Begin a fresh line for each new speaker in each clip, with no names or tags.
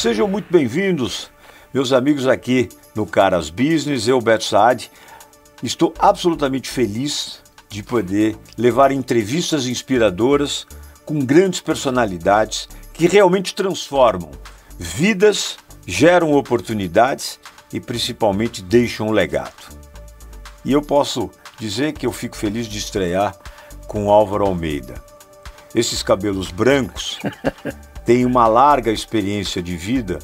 Sejam muito bem-vindos, meus amigos aqui no Caras Business. Eu, Beto Saad, estou absolutamente feliz de poder levar entrevistas inspiradoras com grandes personalidades que realmente transformam vidas, geram oportunidades e principalmente deixam um legado. E eu posso dizer que eu fico feliz de estrear com Álvaro Almeida. Esses cabelos brancos têm uma larga experiência de vida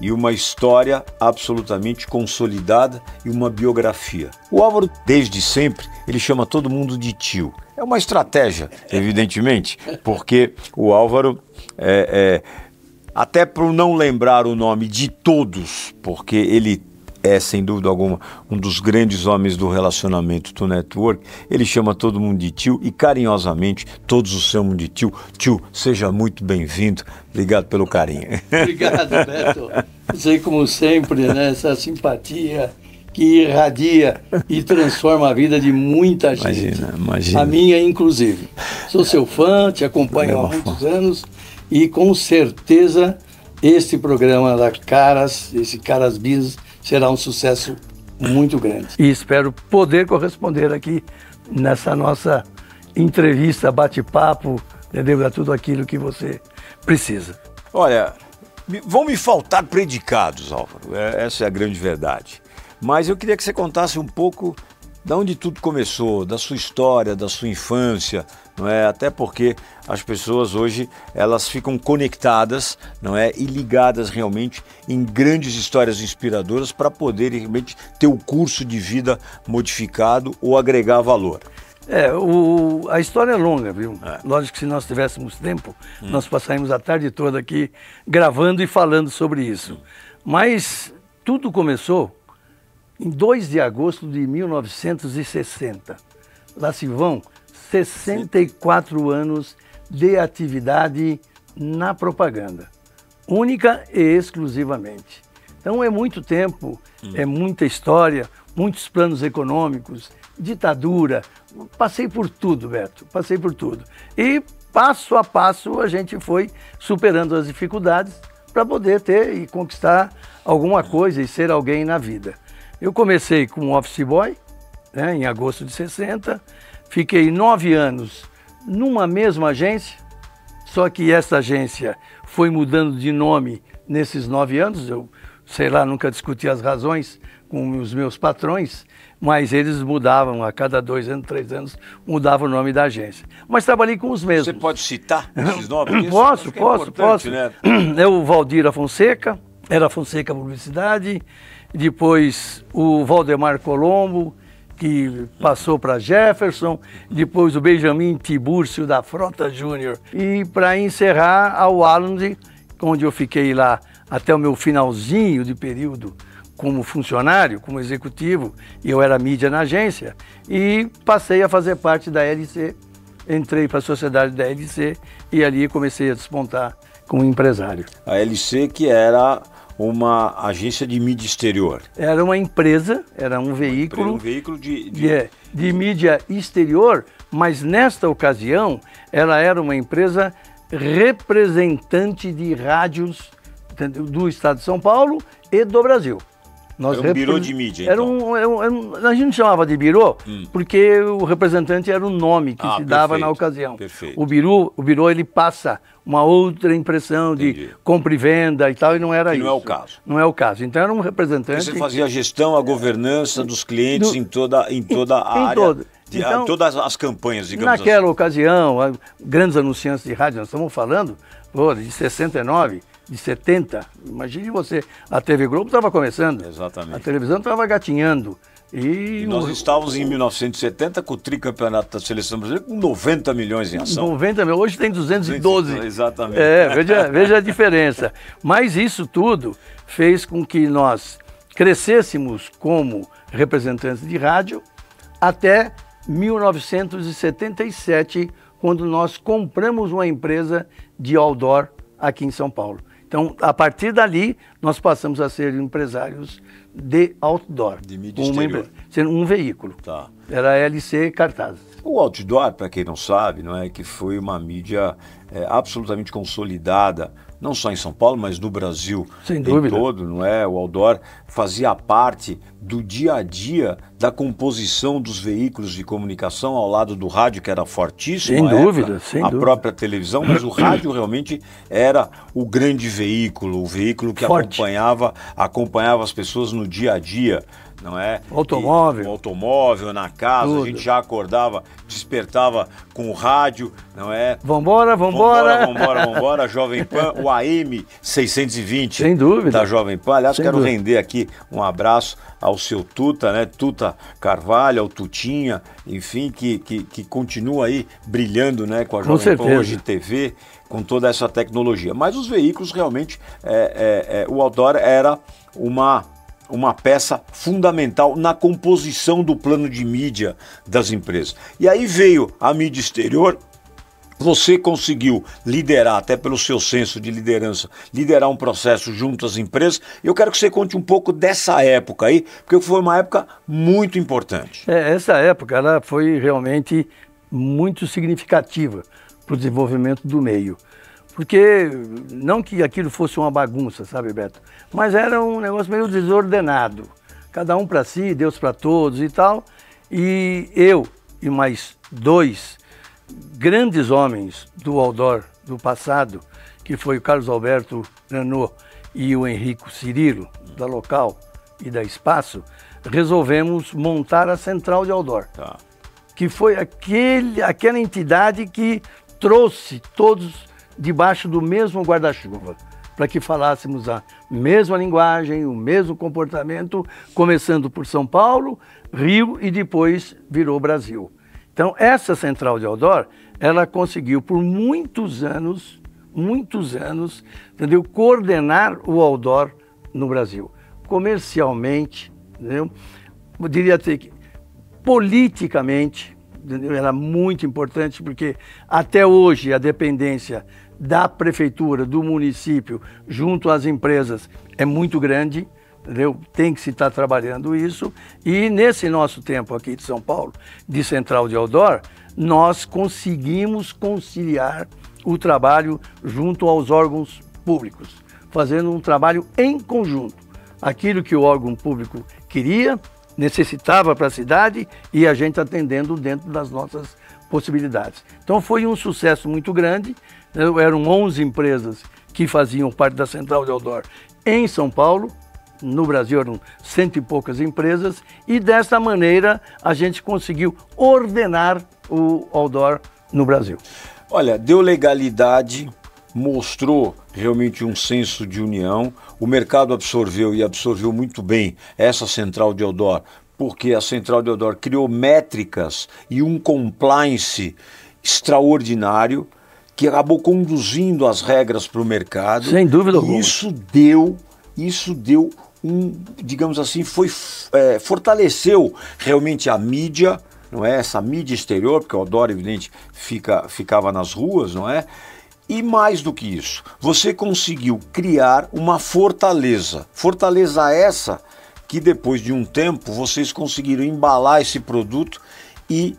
e uma história absolutamente consolidada e uma biografia. O Álvaro, desde sempre, ele chama todo mundo de tio. É uma estratégia, evidentemente, porque o Álvaro é, é até para não lembrar o nome de todos, porque ele é, sem dúvida alguma, um dos grandes homens do relacionamento do network. Ele chama todo mundo de tio e carinhosamente todos o chamam de tio. Tio, seja muito bem-vindo. Obrigado pelo carinho.
Obrigado, Beto. Sei como sempre, né, essa simpatia que irradia e transforma a vida de muita gente. Imagina, imagina. A minha, inclusive. Sou seu fã, te acompanho há muitos fã. anos e com certeza este programa da Caras, esse Caras Business, será um sucesso muito grande. E espero poder corresponder aqui nessa nossa entrevista, bate-papo, entendeu? É tudo aquilo que você precisa.
Olha, vão me faltar predicados, Álvaro, é, essa é a grande verdade. Mas eu queria que você contasse um pouco da onde tudo começou, da sua história, da sua infância, não é? Até porque as pessoas hoje elas ficam conectadas, não é? E ligadas realmente em grandes histórias inspiradoras para poder realmente ter o curso de vida modificado ou agregar valor.
É, o, a história é longa, viu? É. Lógico que se nós tivéssemos tempo, hum. nós passaríamos a tarde toda aqui gravando e falando sobre isso. Mas tudo começou em 2 de agosto de 1960. Lá se vão 64 anos de atividade na propaganda, única e exclusivamente. Então é muito tempo, hum. é muita história, muitos planos econômicos, ditadura. Passei por tudo, Beto, passei por tudo. E passo a passo a gente foi superando as dificuldades para poder ter e conquistar alguma coisa e ser alguém na vida. Eu comecei como office boy, né, em agosto de 60, fiquei nove anos numa mesma agência, só que essa agência foi mudando de nome nesses nove anos. Eu, sei lá, nunca discuti as razões com os meus patrões, mas eles mudavam a cada dois anos, três anos, mudavam o nome da agência. Mas trabalhei com os mesmos.
Você pode citar esses nomes?
posso, posso, é posso. Né? É o Valdir Fonseca, era Fonseca Publicidade, depois o Valdemar Colombo, que passou para Jefferson, depois o Benjamin Tibúrcio da Frota Júnior. E para encerrar, ao Allende, onde eu fiquei lá até o meu finalzinho de período como funcionário, como executivo, e eu era mídia na agência, e passei a fazer parte da LC, entrei para a sociedade da LC e ali comecei a despontar como empresário.
A LC que era uma agência de mídia exterior?
Era uma empresa, era um veículo.
Um veículo de, de...
de, é, de mídia exterior, mas nesta ocasião ela era uma empresa representante de rádios do estado de São Paulo e do Brasil.
Nós era um birô de mídia,
era então. um, era um, era um, A gente não chamava de birô, hum. porque o representante era o nome que ah, se dava na ocasião. Perfeito. O birô, o birô ele passa uma outra impressão Entendi. de compra e venda e tal, e não era que isso.
não é o caso.
Não é o caso. Então era um representante...
Você fazia a gestão, a governança dos clientes do, em toda, em toda a em área... Todo. De, então, todas as campanhas, digamos
Naquela assim. ocasião, grandes anunciantes de rádio, nós estamos falando pô, de 69, de 70. Imagine você, a TV Globo estava começando.
Exatamente.
A televisão estava gatinhando.
E, e nós o, estávamos em 1970 com o tricampeonato da seleção brasileira com 90 milhões em ação.
90 milhões, hoje tem 212.
exatamente.
É, veja, veja a diferença. Mas isso tudo fez com que nós crescêssemos como representantes de rádio até 1977, quando nós compramos uma empresa de outdoor aqui em São Paulo. Então, a partir dali, nós passamos a ser empresários de outdoor.
De mídia exterior.
Sendo um veículo.
Tá.
Era LC Cartaz.
O outdoor, para quem não sabe, não é que foi uma mídia é, absolutamente consolidada não só em São Paulo, mas no Brasil
Sem
em
dúvida.
todo, não é? O outdoor fazia parte do dia a dia da composição dos veículos de comunicação ao lado do rádio, que era fortíssimo.
Sem
à época,
dúvida, sem
a
dúvida.
própria televisão, mas o rádio realmente era o grande veículo, o veículo que
Forte.
acompanhava, acompanhava as pessoas no dia a dia. Não é?
Automóvel.
E, automóvel, na casa,
Tudo.
a gente já acordava, despertava com o rádio, não é?
Vambora,
Vambora,
vambora.
vambora, vambora, Jovem Pan, o AM 620
Sem dúvida.
da Jovem Pan. Aliás,
Sem
quero
dúvida.
render aqui um abraço ao seu Tuta, né? Tuta Carvalho, ao Tutinha, enfim, que, que, que continua aí brilhando, né? Com a
Com
Jovem Pan
certeza.
hoje TV, com toda essa tecnologia. Mas os veículos realmente, é, é, é, o outdoor era uma uma peça fundamental na composição do plano de mídia das empresas. E aí veio a mídia exterior, você conseguiu liderar, até pelo seu senso de liderança, liderar um processo junto às empresas. Eu quero que você conte um pouco dessa época aí, porque foi uma época muito importante.
É, essa época ela foi realmente muito significativa para o desenvolvimento do meio. Porque não que aquilo fosse uma bagunça, sabe, Beto? Mas era um negócio meio desordenado. Cada um para si, Deus para todos e tal. E eu e mais dois grandes homens do outdoor do passado, que foi o Carlos Alberto Nanot e o Henrico Cirilo, da Local e da Espaço, resolvemos montar a central de outdoor
Tá.
que foi aquele, aquela entidade que trouxe todos debaixo do mesmo guarda-chuva, para que falássemos a mesma linguagem, o mesmo comportamento, começando por São Paulo, Rio e depois virou Brasil. Então, essa central de outdoor, ela conseguiu por muitos anos, muitos anos, entendeu? coordenar o outdoor no Brasil, comercialmente, entendeu? Eu diria até que politicamente? Era muito importante porque até hoje a dependência da prefeitura, do município, junto às empresas, é muito grande. Entendeu? Tem que se estar trabalhando isso. E nesse nosso tempo aqui de São Paulo, de Central de Outdoor, nós conseguimos conciliar o trabalho junto aos órgãos públicos, fazendo um trabalho em conjunto. Aquilo que o órgão público queria, necessitava para a cidade e a gente atendendo dentro das nossas possibilidades. Então foi um sucesso muito grande. Eram 11 empresas que faziam parte da Central de Outdoor em São Paulo. No Brasil eram cento e poucas empresas e desta maneira a gente conseguiu ordenar o outdoor no Brasil.
Olha, deu legalidade, mostrou realmente um senso de união, o mercado absorveu e absorveu muito bem essa central de outdoor, porque a central de outdoor criou métricas e um compliance extraordinário que acabou conduzindo as regras para o mercado.
Sem dúvida alguma.
Isso deu, isso deu um, digamos assim, foi é, fortaleceu realmente a mídia, não é essa mídia exterior, porque o Odor, evidente, fica, ficava nas ruas, não é? E mais do que isso, você conseguiu criar uma fortaleza. Fortaleza essa que depois de um tempo vocês conseguiram embalar esse produto e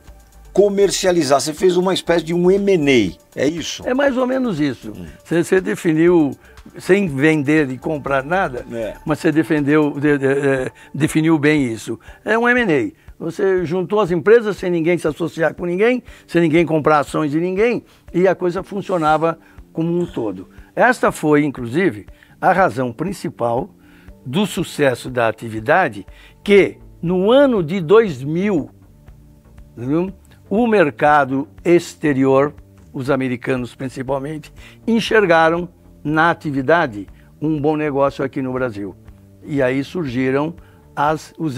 comercializar. Você fez uma espécie de um M&A, é isso?
É mais ou menos isso. Você, você definiu, sem vender e comprar nada,
É.
mas você defendeu, de- de- eh, definiu bem isso. É um M&A. Você juntou as empresas sem ninguém se associar com ninguém, sem ninguém comprar ações de ninguém, e a coisa funcionava como um todo. Esta foi, inclusive, a razão principal do sucesso da atividade, que no ano de 2000, viu? o mercado exterior, os americanos principalmente, enxergaram na atividade um bom negócio aqui no Brasil. E aí surgiram as, os.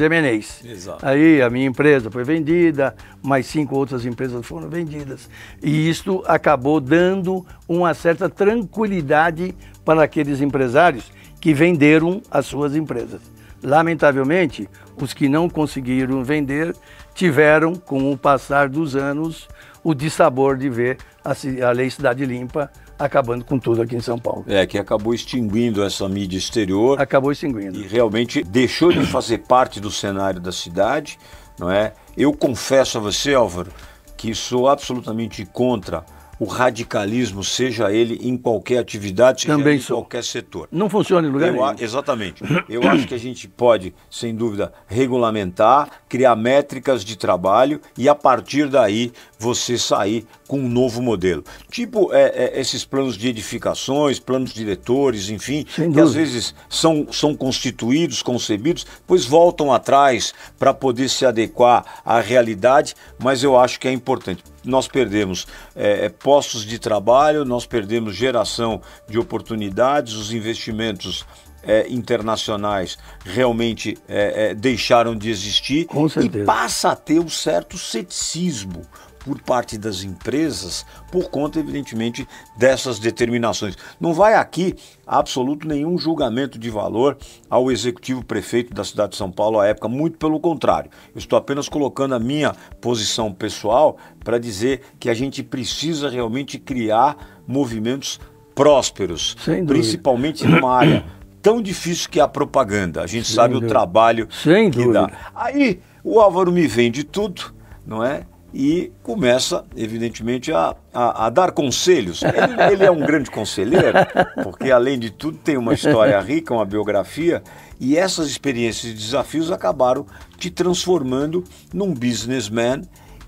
Exato.
Aí a minha empresa foi vendida, mais cinco outras empresas foram vendidas. E isto acabou dando uma certa tranquilidade para aqueles empresários que venderam as suas empresas. Lamentavelmente, os que não conseguiram vender tiveram, com o passar dos anos, o dissabor de ver a, a Lei Cidade Limpa acabando com tudo aqui em São Paulo.
É, que acabou extinguindo essa mídia exterior.
Acabou extinguindo.
e realmente deixou de fazer parte do cenário da cidade, não é? Eu confesso a você, Álvaro, que sou absolutamente contra o radicalismo, seja ele em qualquer atividade, seja
Também
em
sou.
qualquer setor.
Não funciona em lugar
Eu
nenhum.
exatamente. Eu acho que a gente pode, sem dúvida, regulamentar, criar métricas de trabalho e a partir daí você sair com um novo modelo. Tipo é, é, esses planos de edificações, planos diretores, enfim,
Sem
que às vezes são, são constituídos, concebidos, depois voltam atrás para poder se adequar à realidade, mas eu acho que é importante. Nós perdemos é, é, postos de trabalho, nós perdemos geração de oportunidades, os investimentos é, internacionais realmente é, é, deixaram de existir
Com
e passa a ter um certo ceticismo por parte das empresas por conta, evidentemente, dessas determinações. Não vai aqui absoluto nenhum julgamento de valor ao executivo prefeito da cidade de São Paulo à época, muito pelo contrário. Eu estou apenas colocando a minha posição pessoal para dizer que a gente precisa realmente criar movimentos prósperos, principalmente numa área tão difícil que é a propaganda. A gente
Sem
sabe o
dúvida.
trabalho
Sem
que
dúvida.
dá. Aí o Álvaro me vende tudo, não é? E começa, evidentemente, a, a, a dar conselhos. Ele, ele é um grande conselheiro, porque além de tudo tem uma história rica, uma biografia, e essas experiências e desafios acabaram te transformando num businessman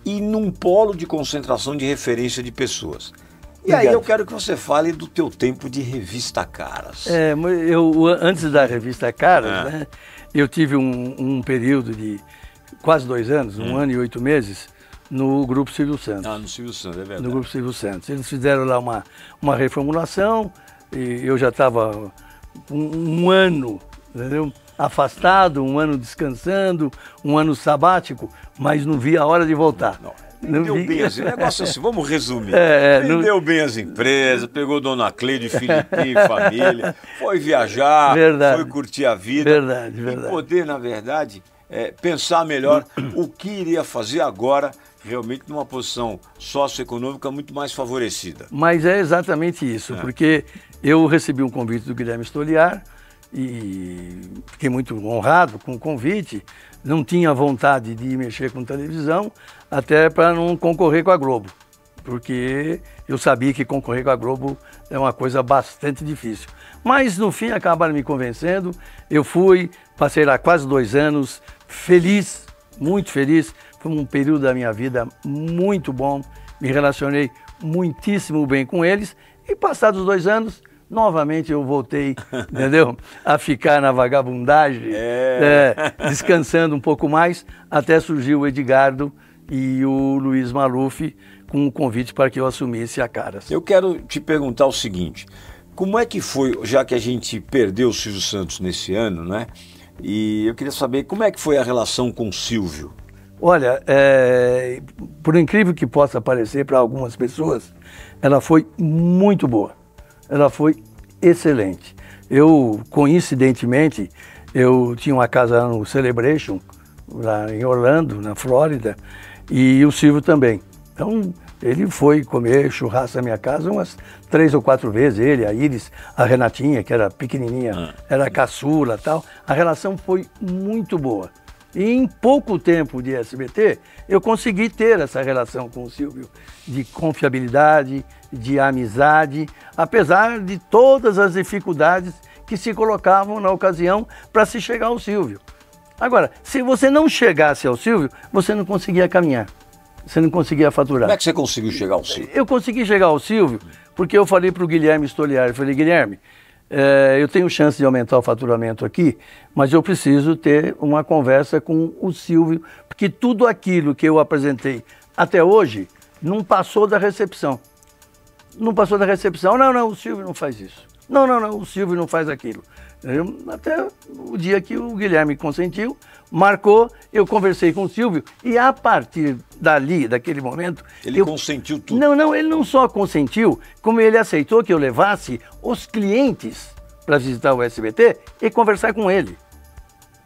e num polo de concentração de referência de pessoas. E aí
Obrigado.
eu quero que você fale do teu tempo de revista Caras.
É, eu, antes da revista Caras,
Ah.
né, eu tive um, um período de quase dois anos, um ano e oito meses, no Grupo Silvio Santos.
Ah, no Silvio Santos, é verdade.
no Grupo Silvio Santos. Eles fizeram lá uma, uma reformulação e eu já estava um, um ano, entendeu? Afastado, um ano descansando, um ano sabático, mas não vi a hora de voltar.
Não,
Não
Vendeu
vi.
bem as negócio assim, vamos resumir.
É, é, não-
Vendeu bem as empresas, pegou Dona Cleide, Filipinho, família, foi viajar,
Verdade.
foi curtir a vida.
Verdade,
E
verdade.
poder, na verdade, é, pensar melhor o que iria fazer agora, realmente numa posição socioeconômica muito mais favorecida.
Mas é exatamente isso, porque eu recebi um convite do Guilherme Stoliar e fiquei muito honrado com o convite. Não tinha vontade de mexer com televisão, até para não concorrer com a Globo, porque eu sabia que concorrer com a Globo é uma coisa bastante difícil. Mas no fim acabaram me convencendo. Eu fui, passei lá quase dois anos, feliz, muito feliz. Foi um período da minha vida muito bom. Me relacionei muitíssimo bem com eles. E passados dois anos, novamente eu voltei, entendeu? A ficar na vagabundagem,
É.
é, descansando um pouco mais, até surgiu o Edgardo e o Luiz Maluf com o convite para que eu assumisse a Caras.
Eu quero te perguntar o seguinte: como é que foi, já que a gente perdeu o Silvio Santos nesse ano, né? E eu queria saber como é que foi a relação com o Silvio.
Olha, é, por incrível que possa parecer para algumas pessoas, ela foi muito boa. Ela foi excelente. Eu, coincidentemente, eu tinha uma casa lá no Celebration, lá em Orlando, na Flórida, e o Silvio também. Então, ele foi comer churrasco na minha casa umas três ou quatro vezes, ele, a Iris, a Renatinha, que era pequenininha, era caçula tal. A relação foi muito boa. E em pouco tempo de SBT, eu consegui ter essa relação com o Silvio de confiabilidade, de amizade, apesar de todas as dificuldades que se colocavam na ocasião para se chegar ao Silvio. Agora, se você não chegasse ao Silvio, você não conseguia caminhar, você não conseguia faturar.
Como é que você conseguiu chegar ao Silvio?
Eu consegui chegar ao Silvio porque eu falei para o Guilherme Stoliar, eu falei, Guilherme, eh, eu tenho chance de aumentar o faturamento aqui, mas eu preciso ter uma conversa com o Silvio, porque tudo aquilo que eu apresentei até hoje não passou da recepção. Não passou da recepção. Não, não, o Silvio não faz isso. Não, não, não, o Silvio não faz aquilo. Eu, até o dia que o Guilherme consentiu, marcou, eu conversei com o Silvio e a partir dali, daquele momento.
Ele
eu-
consentiu tudo.
não, não, ele não só consentiu, como ele aceitou que eu levasse os clientes para visitar o SBT e conversar com ele.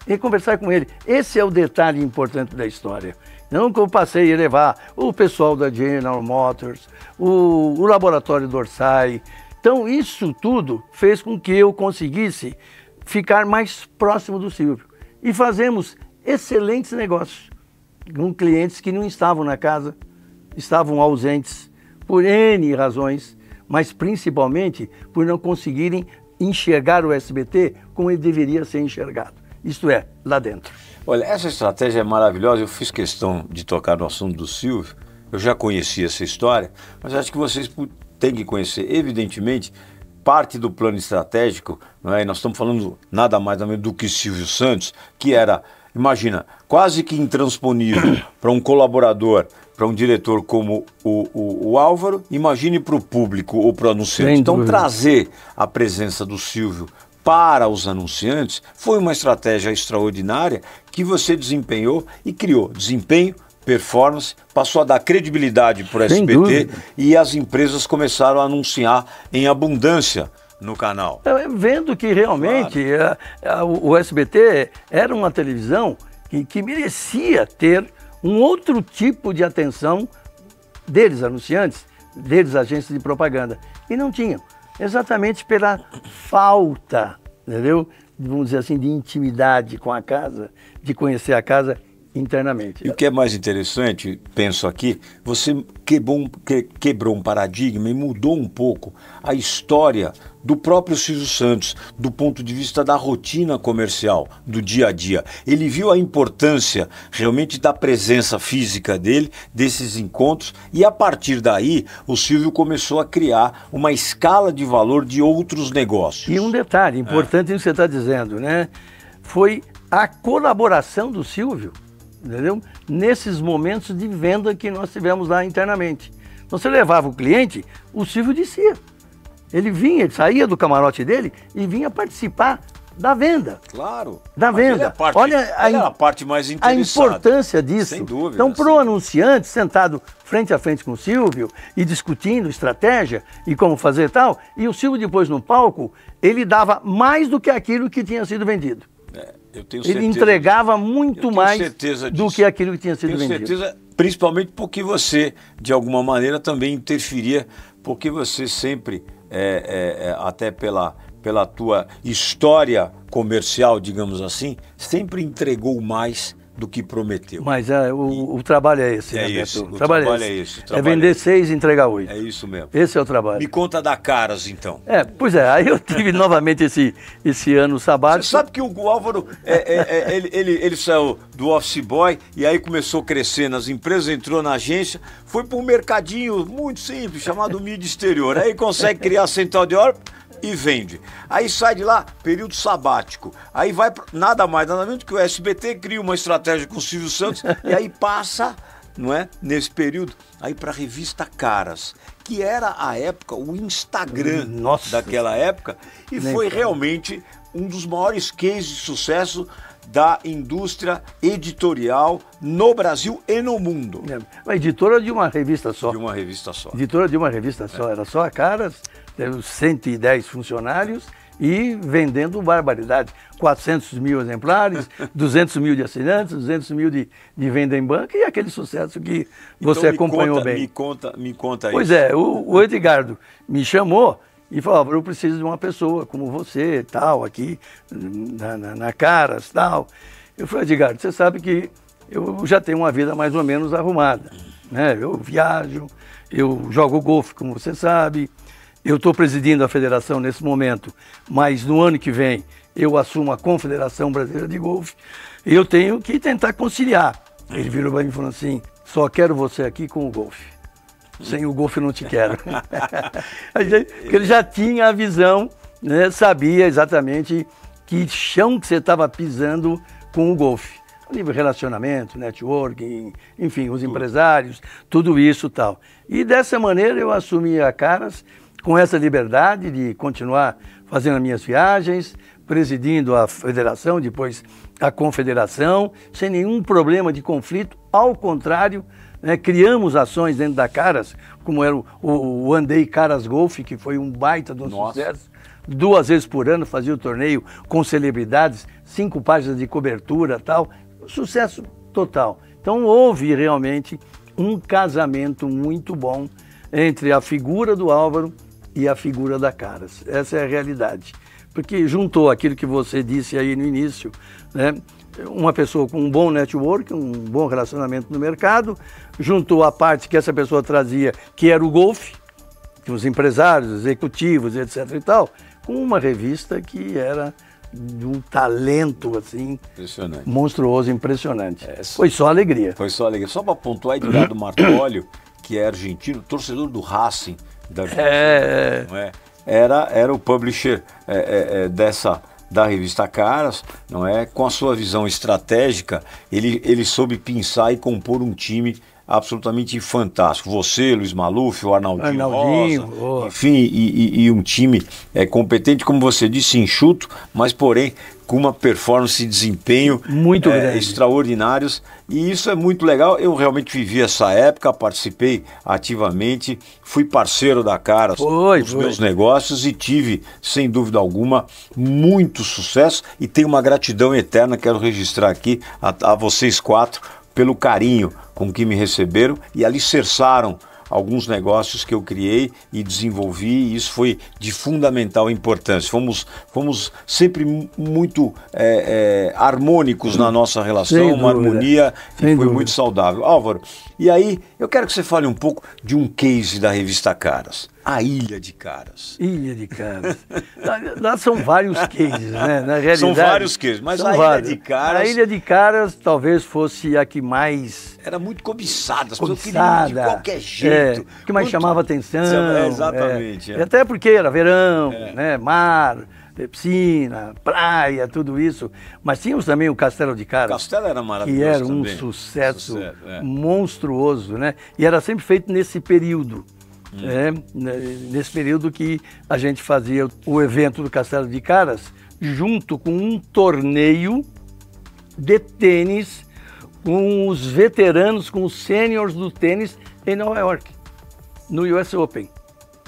E conversar com ele. Esse é o detalhe importante da história. Não que eu passei a levar o pessoal da General Motors, o, o laboratório Dorsai. Então, isso tudo fez com que eu conseguisse ficar mais próximo do Silvio. E fazemos excelentes negócios com clientes que não estavam na casa, estavam ausentes por N razões, mas principalmente por não conseguirem enxergar o SBT como ele deveria ser enxergado. Isto é, lá dentro.
Olha, essa estratégia é maravilhosa. Eu fiz questão de tocar no assunto do Silvio. Eu já conhecia essa história, mas acho que vocês têm que conhecer. Evidentemente, parte do plano estratégico, não é? nós estamos falando nada mais do que Silvio Santos, que era, imagina, quase que intransponível para um colaborador, para um diretor como o, o, o Álvaro, imagine para o público ou para o anunciante. Então, trazer a presença do Silvio para os anunciantes foi uma estratégia extraordinária que você desempenhou e criou desempenho, performance, passou a dar credibilidade para o SBT e as empresas começaram a anunciar em abundância no canal.
Vendo que realmente claro. a, a, o SBT era uma televisão que, que merecia ter um outro tipo de atenção deles, anunciantes, deles, agências de propaganda. E não tinham. Exatamente pela falta, entendeu? Vamos dizer assim, de intimidade com a casa, de conhecer a casa internamente.
E o que é mais interessante, penso aqui, você quebrou um, quebrou um paradigma e mudou um pouco a história do próprio Silvio Santos, do ponto de vista da rotina comercial, do dia a dia. Ele viu a importância realmente da presença física dele, desses encontros, e a partir daí o Silvio começou a criar uma escala de valor de outros negócios.
E um detalhe importante é. que você está dizendo, né? Foi a colaboração do Silvio entendeu? Nesses momentos de venda que nós tivemos lá internamente. Você levava o cliente, o Silvio descia. Ele vinha, ele saía do camarote dele e vinha participar da venda.
Claro.
Da venda.
É a parte, Olha a, a parte mais
interessante. A importância disso.
Sem dúvida.
Então, para o anunciante, sentado frente a frente com o Silvio e discutindo estratégia e como fazer tal, e o Silvio depois no palco, ele dava mais do que aquilo que tinha sido vendido. É. Ele entregava disso. muito mais do que aquilo que tinha sido tenho vendido. certeza,
principalmente porque você, de alguma maneira, também interferia, porque você sempre, é, é, é, até pela, pela tua história comercial, digamos assim, sempre entregou mais do que prometeu.
Mas é, o, o trabalho é esse,
é
né,
isso, o trabalho, trabalho é esse.
É, vender é seis e entregar oito.
É isso mesmo.
Esse é o trabalho.
Me conta da Caras, então.
É, pois é, aí eu tive novamente esse, esse ano sabático.
Você sabe que o Álvaro, é, é, é, ele, ele, ele saiu do office boy e aí começou a crescer nas empresas, entrou na agência, foi para um mercadinho muito simples, chamado mídia exterior. Aí consegue criar a central de hora e vende. Aí sai de lá, período sabático. Aí vai nada mais, nada menos que o SBT cria uma estratégia com o Silvio Santos e aí passa, não é? Nesse período, aí para a revista Caras, que era a época, o Instagram Nossa. daquela época, e Nem foi realmente um dos maiores cases de sucesso da indústria editorial no Brasil e no mundo.
É, uma editora de uma revista só.
De uma revista só.
Editora de uma revista só, é. era só a Caras, teve 110 funcionários e vendendo barbaridade. 400 mil exemplares, 200 mil de assinantes, 200 mil de, de venda em banca e aquele sucesso que você então, acompanhou
conta,
bem.
Me conta, me conta
pois
isso.
Pois é, o, o Edgardo me chamou e falou, eu preciso de uma pessoa como você, tal, aqui, na, na, na Caras, tal. Eu falei, Edgardo, você sabe que eu já tenho uma vida mais ou menos arrumada. Né? Eu viajo, eu jogo golfe, como você sabe, eu estou presidindo a federação nesse momento, mas no ano que vem eu assumo a Confederação Brasileira de Golfe eu tenho que tentar conciliar. Ele virou para mim e falou assim, só quero você aqui com o golfe. Sem o golfe não te quero. Porque ele já tinha a visão, né, sabia exatamente que chão que você estava pisando com o golfe. Nível relacionamento, networking, enfim, os empresários, tudo isso tal. E dessa maneira eu assumi a Caras com essa liberdade de continuar fazendo as minhas viagens, presidindo a federação, depois a confederação, sem nenhum problema de conflito. Ao contrário, né, criamos ações dentro da Caras, como era o, o, o Andei Caras Golf, que foi um baita de um sucesso. Duas vezes por ano fazia o torneio com celebridades, cinco páginas de cobertura tal. sucesso total. Então houve realmente um casamento muito bom entre a figura do Álvaro e a figura da Caras. Essa é a realidade. Porque juntou aquilo que você disse aí no início, né? Uma pessoa com um bom network, um bom relacionamento no mercado, juntou a parte que essa pessoa trazia, que era o golfe, que os empresários, executivos, etc e tal, com uma revista que era de um talento assim monstruoso, impressionante. É, foi só alegria.
Foi só alegria. Só para pontuar, Edgardo Martólio, que é argentino, torcedor do Racing da Argentina, é... não é? Era, era o publisher é, é, é dessa da revista Caras, não é? Com a sua visão estratégica, ele, ele soube pensar e compor um time absolutamente fantástico. Você, Luiz Maluf, o Arnaldinho, Arnaldinho Rosa, enfim, e, e, e, um time é, competente, como você disse, enxuto, mas porém com uma performance e desempenho
muito
é, extraordinários. E isso é muito legal. Eu realmente vivi essa época, participei ativamente, fui parceiro da Cara nos meus negócios e tive, sem dúvida alguma, muito sucesso e tenho uma gratidão eterna, quero registrar aqui a, a vocês quatro pelo carinho com que me receberam e alicerçaram alguns negócios que eu criei e desenvolvi, e isso foi de fundamental importância. Fomos, fomos sempre muito é, é, harmônicos na nossa relação, uma harmonia Sem que foi dúvida. muito saudável. Álvaro, e aí eu quero que você fale um pouco de um case da revista Caras. A Ilha de Caras.
Ilha de Caras. lá, são vários cases, né? Na realidade,
são vários cases, mas a vários. Ilha de Caras.
A Ilha de Caras talvez fosse a que mais.
Era muito cobiçada, as pessoas queriam de qualquer jeito.
É, que mais muito... chamava atenção.
É, exatamente. É.
Até porque era verão, é. né? Mar piscina, praia, tudo isso. Mas tínhamos também o Castelo de Caras.
O Castelo era maravilhoso.
Que era um sucesso, sucesso é. monstruoso, né? E era sempre feito nesse período. Hum. É, nesse período que a gente fazia o evento do Castelo de Caras, junto com um torneio de tênis com os veteranos, com os sêniores do tênis em Nova York, no US Open.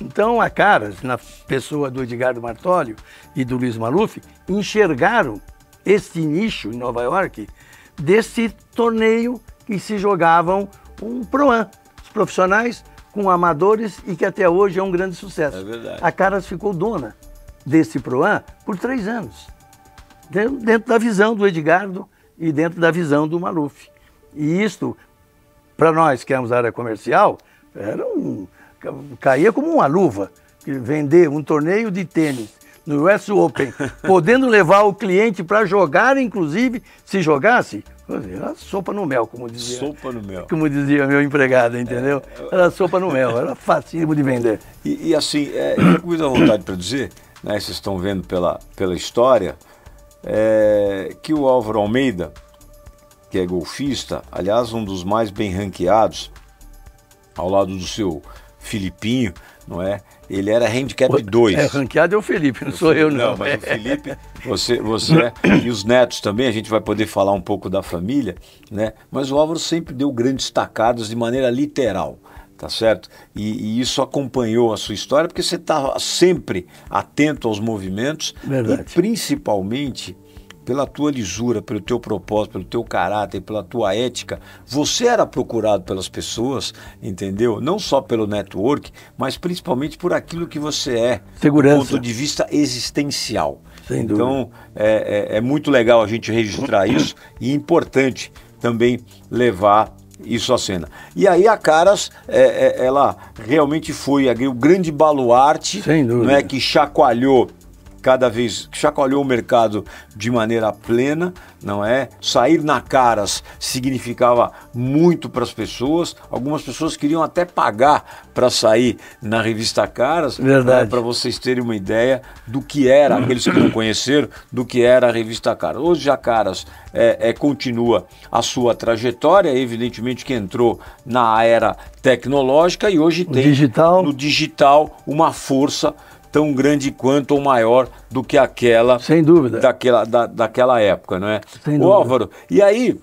Então, a Caras, na pessoa do Edgardo Martólio e do Luiz Maluf, enxergaram este nicho em Nova York desse torneio que se jogavam um Pro-Am, os profissionais com amadores e que até hoje é um grande sucesso.
É verdade.
A Caras ficou dona desse Pro-Am por três anos, dentro da visão do Edgardo e dentro da visão do Maluf. E isto, para nós que éramos área comercial, era um, caía como uma luva. Vender um torneio de tênis no US Open, podendo levar o cliente para jogar, inclusive, se jogasse, era sopa no mel, como dizia.
Sopa no mel.
Como dizia meu empregado, entendeu? É, era sopa no mel, era facílimo de vender.
E, e assim, é, eu com muita vontade para dizer, né, vocês estão vendo pela, pela história, é, que o Álvaro Almeida, que é golfista, aliás, um dos mais bem ranqueados, ao lado do seu Filipinho, não é? Ele era handicap 2.
É, ranqueado é o Felipe, não o sou eu não.
Não, mas o Felipe, você, você é, e os netos também, a gente vai poder falar um pouco da família, né? Mas o Álvaro sempre deu grandes tacadas de maneira literal, tá certo? E, e isso acompanhou a sua história porque você estava sempre atento aos movimentos
Verdade.
e principalmente pela tua lisura, pelo teu propósito, pelo teu caráter, pela tua ética, você era procurado pelas pessoas, entendeu? Não só pelo network, mas principalmente por aquilo que você é,
Segurança.
do ponto de vista existencial.
Sem
então, é, é, é muito legal a gente registrar isso e importante também levar isso à cena. E aí a Caras, é, é, ela realmente foi o grande baluarte, não é que chacoalhou cada vez chacoalhou o mercado de maneira plena, não é? Sair na caras significava muito para as pessoas. Algumas pessoas queriam até pagar para sair na revista Caras,
né?
para vocês terem uma ideia do que era, aqueles que não conheceram, do que era a revista Caras. Hoje a Caras é, é, continua a sua trajetória, evidentemente que entrou na era tecnológica e hoje tem
digital.
no digital uma força tão grande quanto ou maior do que aquela
sem dúvida
daquela, da, daquela época, não é?
Sem
Ô, Álvaro, e aí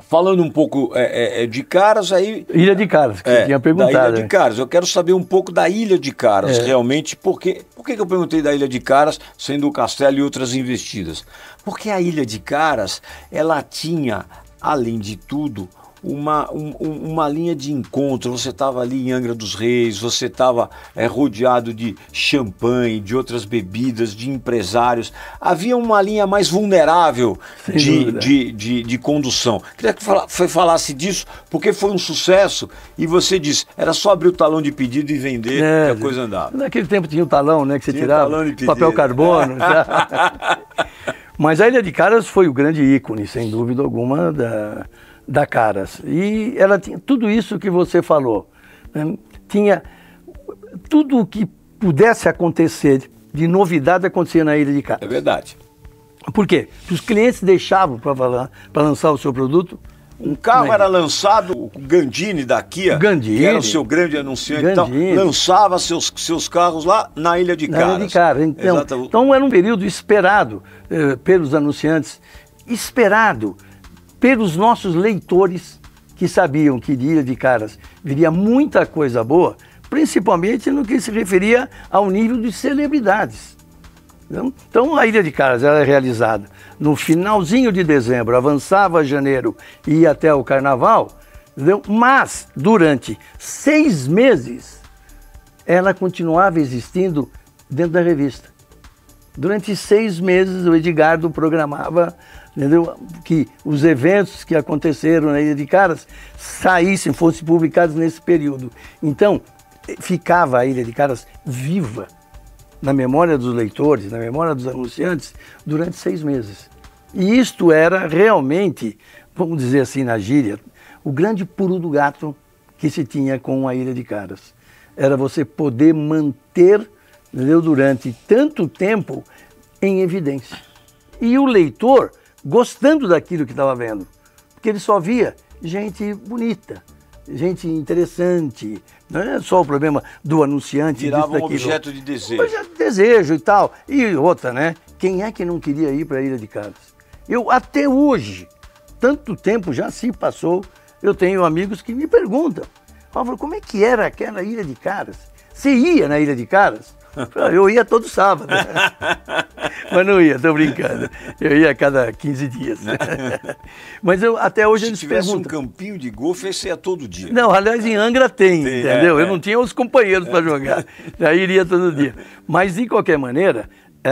falando um pouco é, é, é, de Caras aí
Ilha de Caras que é, tinha perguntado
da Ilha de
né?
Caras eu quero saber um pouco da Ilha de Caras é. realmente porque por que eu perguntei da Ilha de Caras sendo o Castelo e outras investidas porque a Ilha de Caras ela tinha além de tudo uma, um, uma linha de encontro. Você estava ali em Angra dos Reis, você estava é, rodeado de champanhe, de outras bebidas, de empresários. Havia uma linha mais vulnerável de, de, de, de, condução. Queria que fala, falasse disso, porque foi um sucesso e você disse, era só abrir o talão de pedido e vender é, que a coisa andava.
Naquele tempo tinha o talão, né? Que você tinha tirava, papel carbono. Mas a Ilha de Caras foi o grande ícone, sem dúvida alguma, da, da Caras. E ela tinha tudo isso que você falou. Né? Tinha tudo o que pudesse acontecer de novidade acontecia na Ilha de Caras.
É verdade.
Por quê? Os clientes deixavam para lançar o seu produto
um carro era lançado, o Gandini da Kia, Gandini. que era o seu grande anunciante, então, lançava seus, seus carros lá na Ilha de Caras. Na Ilha de Caras.
Então, então era um período esperado eh, pelos anunciantes, esperado pelos nossos leitores que sabiam que de Ilha de Caras viria muita coisa boa, principalmente no que se referia ao nível de celebridades. Então a Ilha de Caras era realizada no finalzinho de dezembro, avançava janeiro e ia até o carnaval, entendeu? mas durante seis meses ela continuava existindo dentro da revista. Durante seis meses o Edgardo programava entendeu? que os eventos que aconteceram na Ilha de Caras saíssem, fossem publicados nesse período. Então ficava a Ilha de Caras viva na memória dos leitores, na memória dos anunciantes, durante seis meses. E isto era realmente, vamos dizer assim na gíria, o grande puro do gato que se tinha com a Ilha de Caras. Era você poder manter entendeu, durante tanto tempo em evidência. E o leitor gostando daquilo que estava vendo, porque ele só via gente bonita, gente interessante. Não é só o problema do anunciante.
Virava um objeto de desejo. Um objeto
de desejo e tal. E outra, né? Quem é que não queria ir para a Ilha de Caras? Eu, até hoje, tanto tempo já se passou, eu tenho amigos que me perguntam, Álvaro, como é que era aquela Ilha de Caras? Você ia na Ilha de Caras? Eu ia todo sábado. Mas não ia, tô brincando. Eu ia a cada 15 dias. Mas eu, até hoje
Se
eles
tivesse
perguntam.
um campinho de golfe, esse ia todo dia.
Não, aliás, em Angra tem, tem entendeu? É, eu é. não tinha os companheiros para jogar. Aí iria todo dia. Mas, de qualquer maneira, é,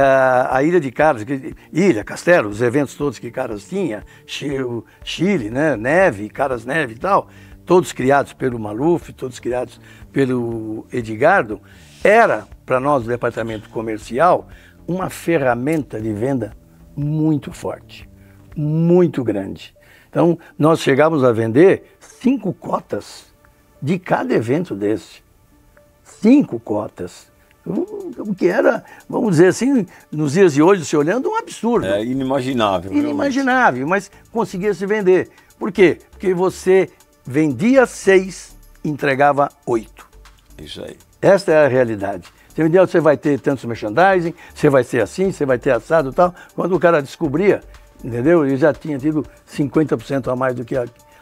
a Ilha de Caras, Ilha, Castelo, os eventos todos que Caras tinha, Chile, né, Neve, Caras Neve e tal, todos criados pelo Maluf, todos criados pelo Edgardo, era, para nós do departamento comercial, uma ferramenta de venda muito forte, muito grande. Então, nós chegamos a vender cinco cotas de cada evento desse. Cinco cotas. O que era, vamos dizer assim, nos dias de hoje, se olhando, um absurdo.
É inimaginável.
Inimaginável, realmente. mas conseguia se vender. Por quê? Porque você vendia seis, entregava oito.
Isso aí.
Esta é a realidade. Você vendia, você vai ter tantos merchandising, você vai ser assim, você vai ter assado e tal. Quando o cara descobria, entendeu? Ele já tinha tido 50% a mais do que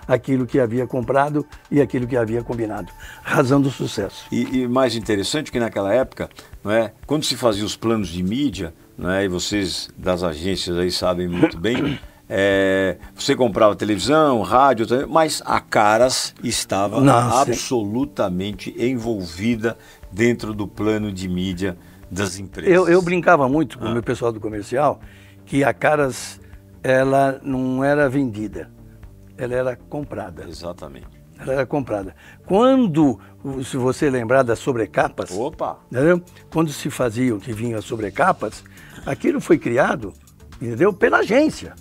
aquilo que havia comprado e aquilo que havia combinado. Razão do sucesso.
E, e mais interessante que naquela época, não é, quando se fazia os planos de mídia, não é, e vocês das agências aí sabem muito bem, é, você comprava televisão, rádio, mas a Caras estava Nossa. absolutamente envolvida dentro do plano de mídia das empresas.
Eu, eu brincava muito com ah. o meu pessoal do comercial que a Caras ela não era vendida, ela era comprada.
Exatamente.
Ela era comprada. Quando, se você lembrar das sobrecapas,
Opa.
Entendeu? quando se faziam que vinham as sobrecapas, aquilo foi criado, entendeu? Pela agência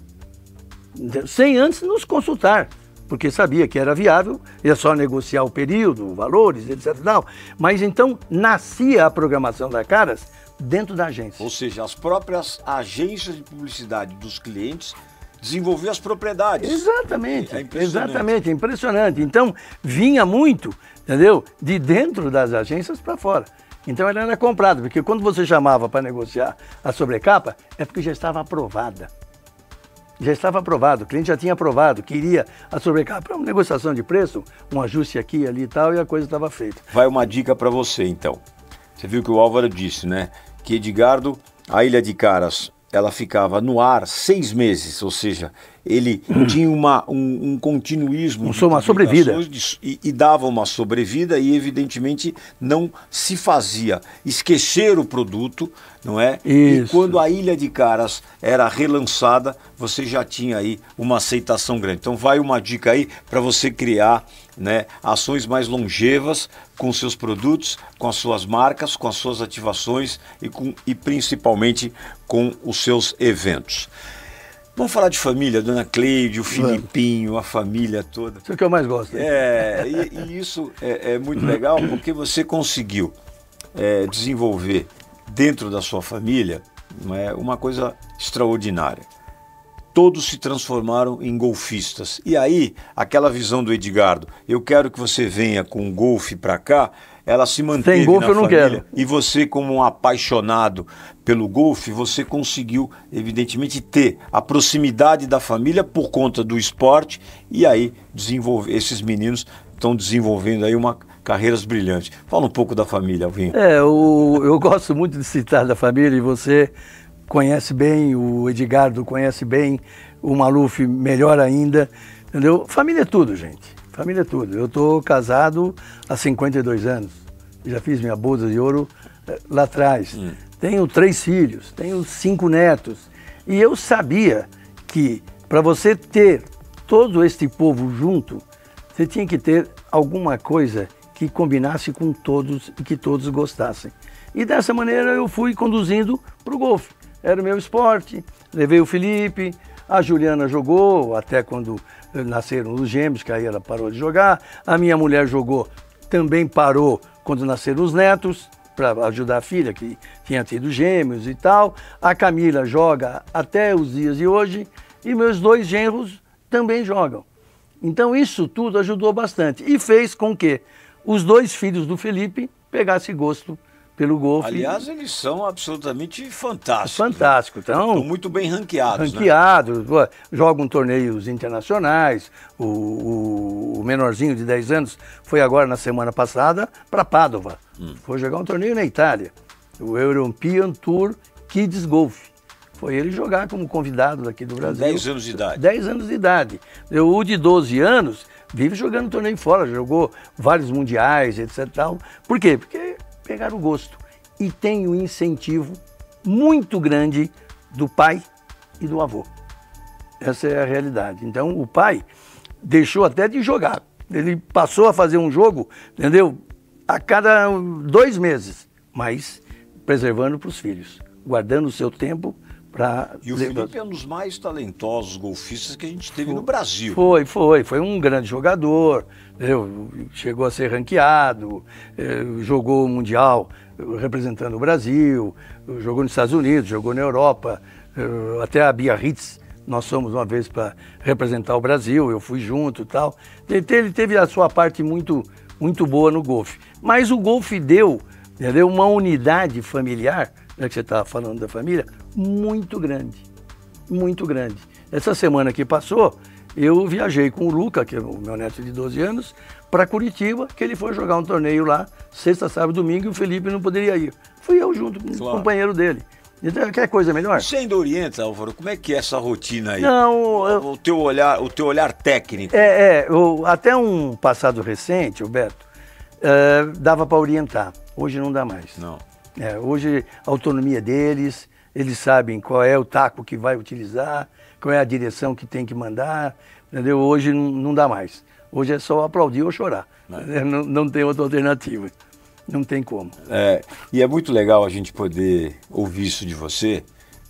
sem antes nos consultar, porque sabia que era viável, ia só negociar o período, valores, etc. Não. Mas então nascia a programação da Caras dentro da agência.
Ou seja, as próprias agências de publicidade dos clientes desenvolviam as propriedades.
Exatamente. É exatamente, é impressionante. Então, vinha muito, entendeu? De dentro das agências para fora. Então ela era comprada, porque quando você chamava para negociar a sobrecapa, é porque já estava aprovada já estava aprovado, o cliente já tinha aprovado, queria a sobrecapa, uma negociação de preço, um ajuste aqui, ali e tal, e a coisa estava feita.
Vai uma dica para você então. Você viu que o Álvaro disse, né? Que Edgardo, a Ilha de Caras, ela ficava no ar seis meses, ou seja, ele tinha uma, um, um continuismo.
Um, uma sobrevida.
De, e, e, dava uma sobrevida e, evidentemente, não se fazia esquecer o produto, não é? Isso. E quando a Ilha de Caras era relançada, você já tinha aí uma aceitação grande. Então, vai uma dica aí para você criar né, ações mais longevas com seus produtos, com as suas marcas, com as suas ativações e, com, e principalmente com os seus eventos. Vamos falar de família, Dona Cleide, o Filipinho, a família toda.
Isso é o que eu mais gosto.
É, e, e isso é, é, muito legal porque você conseguiu é, desenvolver dentro da sua família é, uma coisa extraordinária. Todos se transformaram em golfistas. E aí, aquela visão do Edgardo, eu quero que você venha com o golfe para cá, ela se manteve Sem golfe na eu não quero. E você, como um apaixonado pelo golfe, você conseguiu, evidentemente, ter a proximidade da família por conta do esporte e aí desenvolver. Esses meninos estão desenvolvendo aí uma carreiras brilhantes. Fala um pouco da família, Alvinho.
É, o, eu gosto muito de citar da família e você conhece bem, o Edgardo conhece bem, o Maluf melhor ainda, entendeu? Família é tudo, gente. Família é tudo. Eu estou casado há 52 anos. Já fiz minha boda de ouro eh, lá atrás. Hum. Tenho três filhos, tenho cinco netos. E eu sabia que para você ter todo este povo junto, você tinha que ter alguma coisa que combinasse com todos e que todos gostassem. E dessa maneira eu fui conduzindo para o golfe. Era o meu esporte, levei o Felipe, a Juliana jogou até quando nasceram os gêmeos, que aí ela parou de jogar. A minha mulher jogou, também parou quando nasceram os netos, para ajudar a filha, que tinha tido gêmeos e tal. A Camila joga até os dias de hoje. E meus dois genros também jogam. Então isso tudo ajudou bastante. E fez com que os dois filhos do Felipe pegassem gosto pelo golfe.
Aliás, eles são absolutamente fantásticos.
Fantástico. Né? Então,
Estão muito bem ranqueados.
Né? Ranqueados, né? jogam torneios internacionais. O, o, o, menorzinho de 10 anos foi agora na semana passada para Padova. Hum. Foi jogar um torneio na Itália. O European Tour Kids Golf. Foi ele jogar como convidado daqui do Brasil.
10 anos de idade.
10 anos de idade. O de 12 anos vive jogando torneio fora, jogou vários mundiais, etc. Tal. Por quê? Porque pegar o gosto. E tem um incentivo muito grande do pai e do avô. Essa é a realidade. Então, o pai deixou até de jogar. Ele passou a fazer um jogo, entendeu? A cada dois meses, mas preservando para os filhos, guardando o seu tempo
E o Felipe é um dos mais talentosos golfistas que a gente teve no Brasil.
Foi, foi. Foi um grande jogador. Entendeu? Chegou a ser ranqueado, eh, jogou o Mundial representando o Brasil, jogou nos Estados Unidos, jogou na Europa, eh, até a Biarritz nós fomos uma vez para representar o Brasil, eu fui junto e tal. Ele teve, ele teve, a sua parte muito, muito boa no golfe. Mas o golfe deu, deu uma unidade familiar, já que você estava falando da família, muito grande. Muito grande. Essa semana que passou, eu viajei com o Luca, que é o meu neto de 12 anos, para Curitiba, que ele foi jogar um torneio lá, sexta, sábado, domingo, e o Felipe não poderia ir. Fui eu junto com claro. o companheiro dele. Então, quer coisa melhor?
Você ainda orienta, Álvaro, como é que é essa rotina aí?
Não,
eu... o, teu olhar, o teu olhar técnico.
É, é eu, até um passado recente, Roberto, é, dava para orientar. Hoje não dá mais.
Não.
É, hoje a autonomia deles, eles sabem qual é o taco que vai utilizar, qual é a direção que tem que mandar, entendeu? Hoje não, não dá mais. Hoje é só aplaudir ou chorar. É. Não, não tem outra alternativa. Não tem como.
É, e é muito legal a gente poder ouvir isso de você,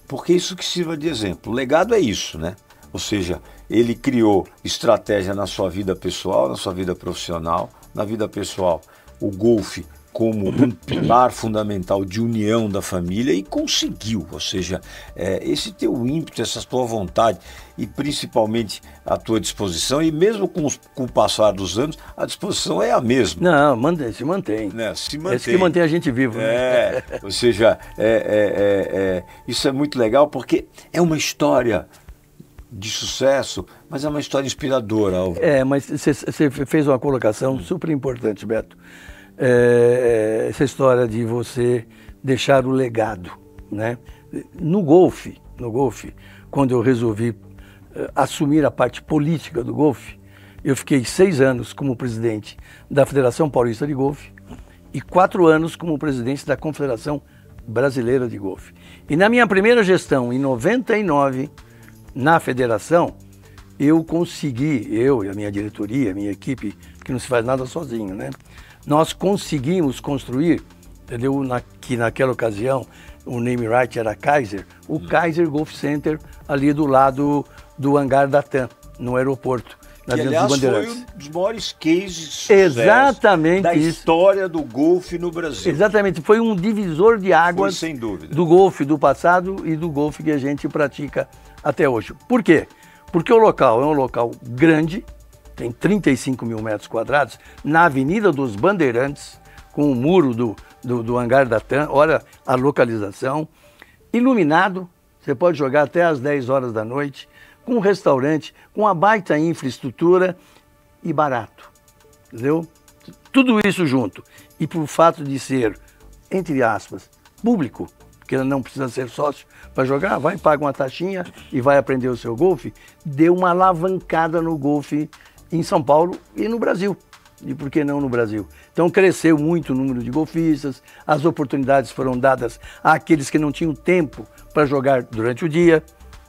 porque isso que sirva de exemplo. O legado é isso, né? Ou seja, ele criou estratégia na sua vida pessoal, na sua vida profissional, na vida pessoal. O golfe como um pilar fundamental de união da família e conseguiu, ou seja, é, esse teu ímpeto, essa tua vontade e principalmente a tua disposição e mesmo com, os, com o passar dos anos a disposição é a mesma.
Não, mantém, se mantém.
Né? Se mantém.
Esse que mantém a gente vivo.
Né? É, ou seja, é, é, é, é, isso é muito legal porque é uma história de sucesso, mas é uma história inspiradora.
É, mas você fez uma colocação super importante, Beto é, essa história de você deixar o legado, né? No golfe, no golfe, quando eu resolvi uh, assumir a parte política do golfe, eu fiquei seis anos como presidente da Federação Paulista de Golfe e quatro anos como presidente da Confederação Brasileira de Golfe. E na minha primeira gestão, em 99, na federação, eu consegui, eu e a minha diretoria, a minha equipe, que não se faz nada sozinho, né? Nós conseguimos construir, entendeu? Na, que naquela ocasião o name right era Kaiser, o hum. Kaiser Golf Center ali do lado do hangar da TAM, no aeroporto.
Na que, aliás, foi um dos maiores cases
Exatamente
da
isso.
história do golfe no Brasil.
Exatamente, foi um divisor de águas
foi, sem dúvida.
do golfe do passado e do golfe que a gente pratica até hoje. Por quê? Porque o local é um local grande, tem 35 mil metros quadrados, na Avenida dos Bandeirantes, com o muro do, do, do hangar da TAM, olha a localização, iluminado, você pode jogar até às 10 horas da noite, com um restaurante, com uma baita infraestrutura e barato, entendeu? Tudo isso junto. E por fato de ser, entre aspas, público, porque não precisa ser sócio para jogar, vai, paga uma taxinha e vai aprender o seu golfe, deu uma alavancada no golfe em São Paulo e no Brasil. E por que não no Brasil? Então cresceu muito o número de golfistas, as oportunidades foram dadas àqueles que não tinham tempo para jogar durante o dia.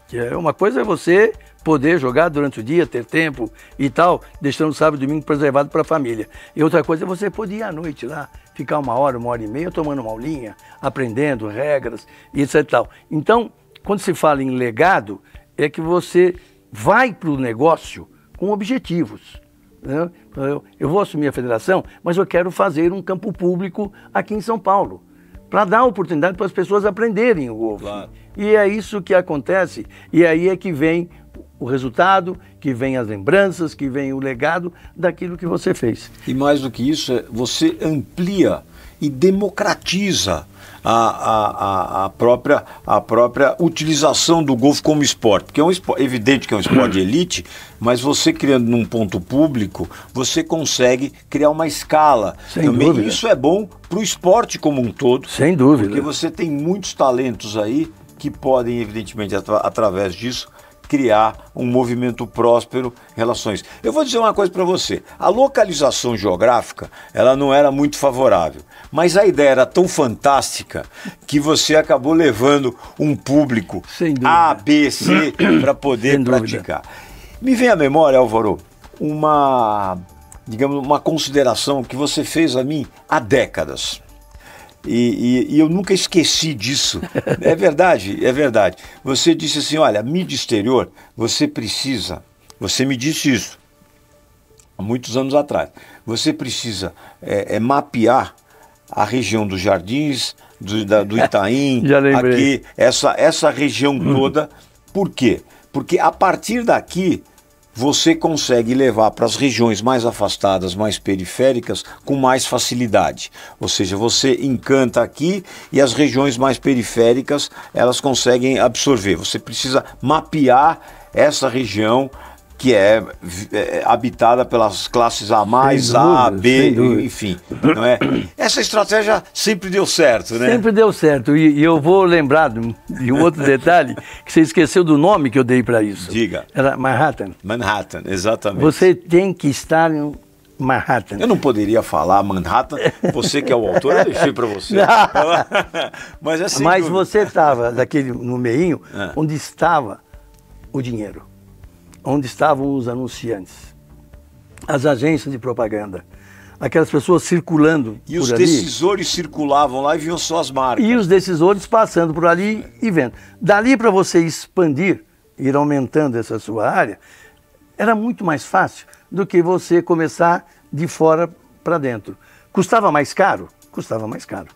Que é uma coisa é você poder jogar durante o dia, ter tempo e tal, deixando sábado e domingo preservado para a família. E outra coisa é você poder ir à noite lá, ficar uma hora, uma hora e meia tomando uma aulinha, aprendendo regras e etc. Tal. Então, quando se fala em legado, é que você vai para o negócio com objetivos. Né? Eu, eu vou assumir a federação, mas eu quero fazer um campo público aqui em São Paulo, para dar oportunidade para as pessoas aprenderem o golfe. Claro. E é isso que acontece, e aí é que vem o resultado, que vem as lembranças, que vem o legado daquilo que você fez.
E mais do que isso, é você amplia e democratiza a, a, a, própria, a própria utilização do golfe como esporte. Porque é um esporte, evidente que é um esporte de elite, mas você criando num ponto público, você consegue criar uma escala.
Sem Também dúvida.
isso é bom para o esporte como um todo.
Sem dúvida.
Porque você tem muitos talentos aí que podem, evidentemente, atra através disso, criar um movimento próspero em relações. Eu vou dizer uma coisa para você: a localização geográfica ela não era muito favorável, mas a ideia era tão fantástica que você acabou levando um público A, B, C para poder praticar. Me vem à memória, Álvaro, uma digamos uma consideração que você fez a mim há décadas. E, e, e, eu nunca esqueci disso. É verdade, é verdade. Você disse assim: olha, mídia exterior, você precisa. Você me disse isso há muitos anos atrás. Você precisa é, é mapear a região dos jardins, do, da, do Itaim, aqui, essa, essa região hum. toda. Por quê? Porque a partir daqui você consegue levar para as regiões mais afastadas, mais periféricas, com mais facilidade. Ou seja, você encanta aqui e as regiões mais periféricas elas conseguem absorver. Você precisa mapear essa região que é, é, habitada pelas classes A, mais, A, B, enfim. Não é? Essa estratégia sempre deu certo, né?
Sempre deu certo. E, e eu vou lembrar de, um outro detalhe, que você esqueceu do nome que eu dei para isso.
Diga.
Era Manhattan.
Manhattan, exatamente.
Você tem que estar em Manhattan.
Eu não poderia falar Manhattan, você que é o autor, eu deixei para você.
Mas, assim, Mas você estava daquele no meinho é. onde estava o dinheiro onde estavam os anunciantes, as agências de propaganda, aquelas pessoas circulando
e os ali. decisores circulavam lá e viam só as marcas.
E os decisores passando por ali e vendo. Dali para você expandir, ir aumentando essa sua área, era muito mais fácil do que você começar de fora para dentro. Custava mais caro? Custava mais caro.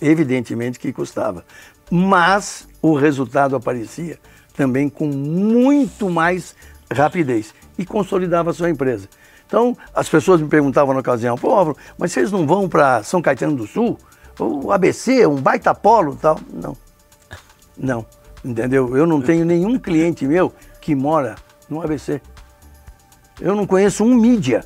Evidentemente que custava. Mas o resultado aparecia também com muito mais rapidez e consolidava a sua empresa. Então, as pessoas me perguntavam na ocasião, pô, Álvaro, mas vocês não vão para São Caetano do Sul? O ABC, um baita polo tal? Não. Não. Entendeu? Eu não tenho nenhum cliente meu que mora no ABC. Eu não conheço um mídia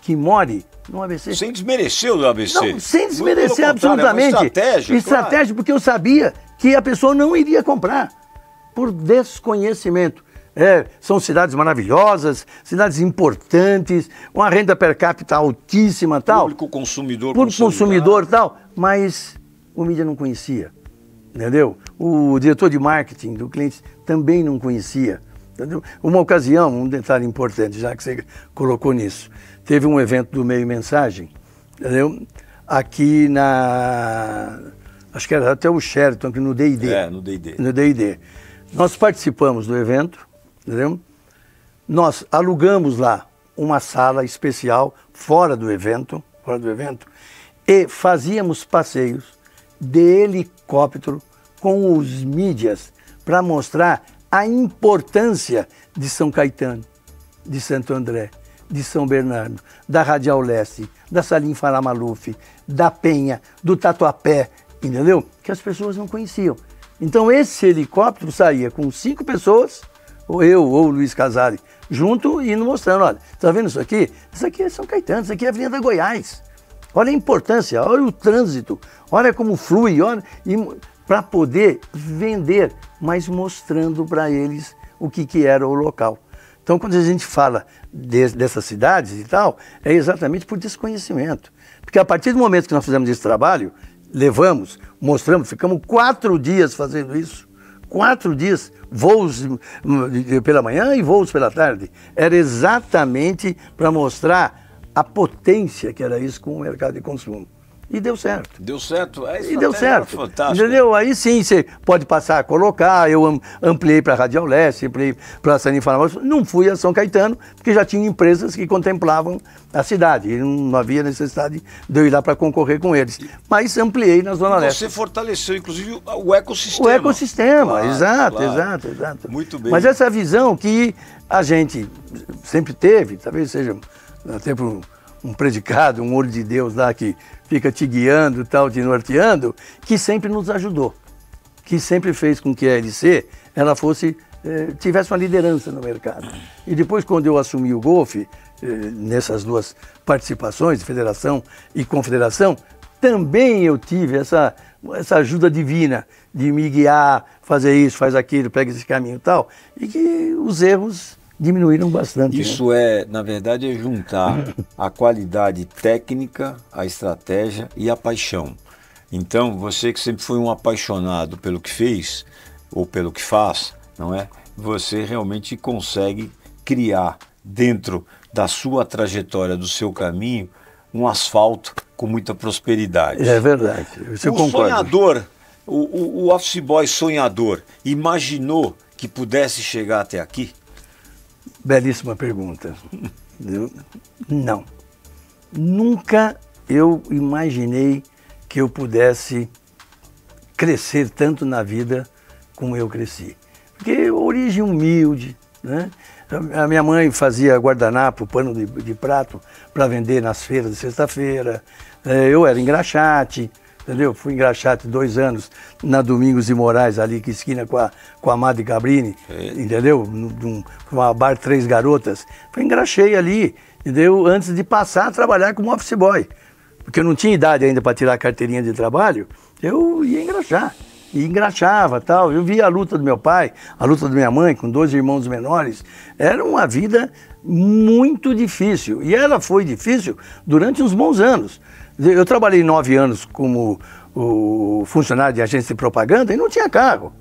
que more no ABC.
Sem desmerecer o ABC. Não,
sem desmerecer absolutamente. É uma estratégia. Estratégia, claro. porque eu sabia que a pessoa não iria comprar por desconhecimento. É, são cidades maravilhosas, cidades importantes, uma renda per capita altíssima tal.
Público consumidor
Público consumidor tal, mas o mídia não conhecia, entendeu? O diretor de marketing do cliente também não conhecia. Entendeu? Uma ocasião, um detalhe importante, já que você colocou nisso, teve um evento do Meio Mensagem, entendeu? aqui na. Acho que era até o Sheraton, aqui no DD.
É, no DD.
No DD. Nós participamos do evento, entendeu? Nós alugamos lá uma sala especial fora do evento, fora do evento, e fazíamos passeios de helicóptero com os mídias para mostrar a importância de São Caetano, de Santo André, de São Bernardo, da Radial Leste, da Salim Faramaluf, da Penha, do Tatuapé, entendeu? Que as pessoas não conheciam. Então esse helicóptero saía com cinco pessoas, ou eu ou o Luiz Casale, junto e indo mostrando, olha, tá vendo isso aqui? Isso aqui é São Caetano, isso aqui é Avenida Goiás. Olha a importância, olha o trânsito, olha como flui, olha, para poder vender, mas mostrando para eles o que, que era o local. Então, quando a gente fala de, dessas cidades e tal, é exatamente por desconhecimento. Porque a partir do momento que nós fizemos esse trabalho, levamos, mostramos, ficamos quatro dias fazendo isso. Quatro dias, voos pela manhã e voos pela tarde. Era exatamente para mostrar a potência que era isso com o mercado de consumo. E deu certo.
Deu certo?
É, e deu certo. Entendeu? Aí sim você pode passar a colocar. Eu ampliei para a Radial Leste, ampliei para a Sanin Não fui a São Caetano, porque já tinha empresas que contemplavam a cidade. E não havia necessidade de eu ir lá para concorrer com eles. Mas ampliei na Zona Leste.
Você fortaleceu, inclusive, o ecossistema.
O ecossistema, claro, exato, claro. exato, exato.
Muito bem.
Mas essa visão que a gente sempre teve, talvez seja até por um predicado, um olho de Deus lá que fica te guiando, tal, te norteando, que sempre nos ajudou, que sempre fez com que a LC ela fosse eh, tivesse uma liderança no mercado. E depois, quando eu assumi o golfe, eh, nessas duas participações, federação e confederação, também eu tive essa, essa ajuda divina de me guiar, fazer isso, faz aquilo, pega esse caminho e tal, e que os erros diminuíram bastante.
Né? Isso né? é, na verdade, é juntar a qualidade técnica, a estratégia e a paixão. Então, você que sempre foi um apaixonado pelo que fez ou pelo que faz, não é? Você realmente consegue criar dentro da sua trajetória, do seu caminho, um asfalto com muita prosperidade.
É verdade. Isso o concordo.
sonhador, o, o, o office boy sonhador, imaginou que pudesse chegar até aqui?
Belíssima pergunta. Não. Nunca eu imaginei que eu pudesse crescer tanto na vida como eu cresci. Porque origem humilde, né? A minha mãe fazia guardanapo, pano de, de prato para vender nas feiras de sexta-feira. É, eu era engraxate, entendeu? Fui engraxate dois anos na Domingos e Moraes, ali que esquina com a, com a Madre Cabrini, é. entendeu? Num, uma bar Três Garotas. Fui engraxei ali, entendeu? Antes de passar a trabalhar como office boy. Porque eu não tinha idade ainda para tirar a carteirinha de trabalho, eu ia engraxar. E engraxava tal. Eu via a luta do meu pai, a luta da minha mãe, com dois irmãos menores. Era uma vida muito difícil. E ela foi difícil durante uns bons anos. Eu trabalhei nove anos como o funcionário de agência de propaganda e não tinha carro.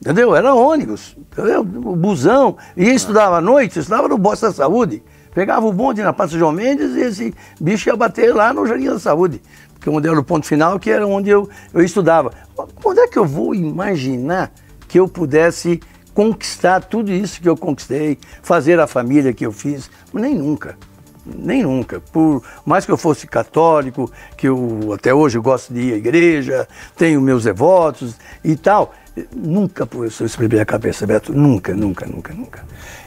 Entendeu? Era ônibus, entendeu? Busão. E estudava à noite, estudava no Bosta da Saúde. Pegava o bonde na Praça João Mendes e esse bicho ia bater lá no Jardim da Saúde. Que é onde era o ponto final, que era onde eu, eu estudava. Quando é que eu vou imaginar que eu pudesse conquistar tudo isso que eu conquistei, fazer a família que eu fiz? Nem nunca nem nunca. Por mais que eu fosse católico, que eu até hoje gosto de ir à igreja, tenho meus devotos e tal, nunca professor escrever a cabeça, Beto, nunca, nunca, nunca, nunca.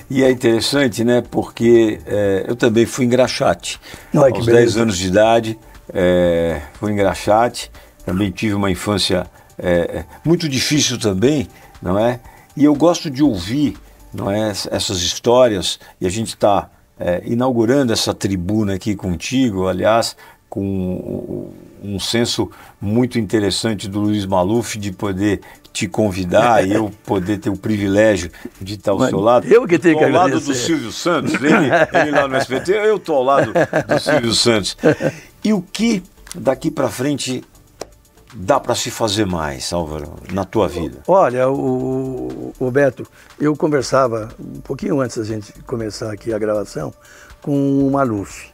E é interessante, né, porque é, eu também fui engraxate. Ai, Aos 10 anos de idade, é, fui engraxate, também tive uma infância é, é, muito difícil também, não é? E eu gosto de ouvir não é, essas histórias, e a gente está é, inaugurando essa tribuna aqui contigo, aliás, com um senso muito interessante do Luiz Maluf de poder te convidar e eu poder ter o privilégio de estar ao Mas seu lado.
Eu que tenho que
agradecer. Ao lado do Silvio Santos, ele, ele lá no SBT, eu estou ao lado do Silvio Santos. E o que daqui para frente dá para se fazer mais, Álvaro, na tua vida?
Olha, o, o Beto, eu conversava um pouquinho antes da gente começar aqui a gravação com o Maluf.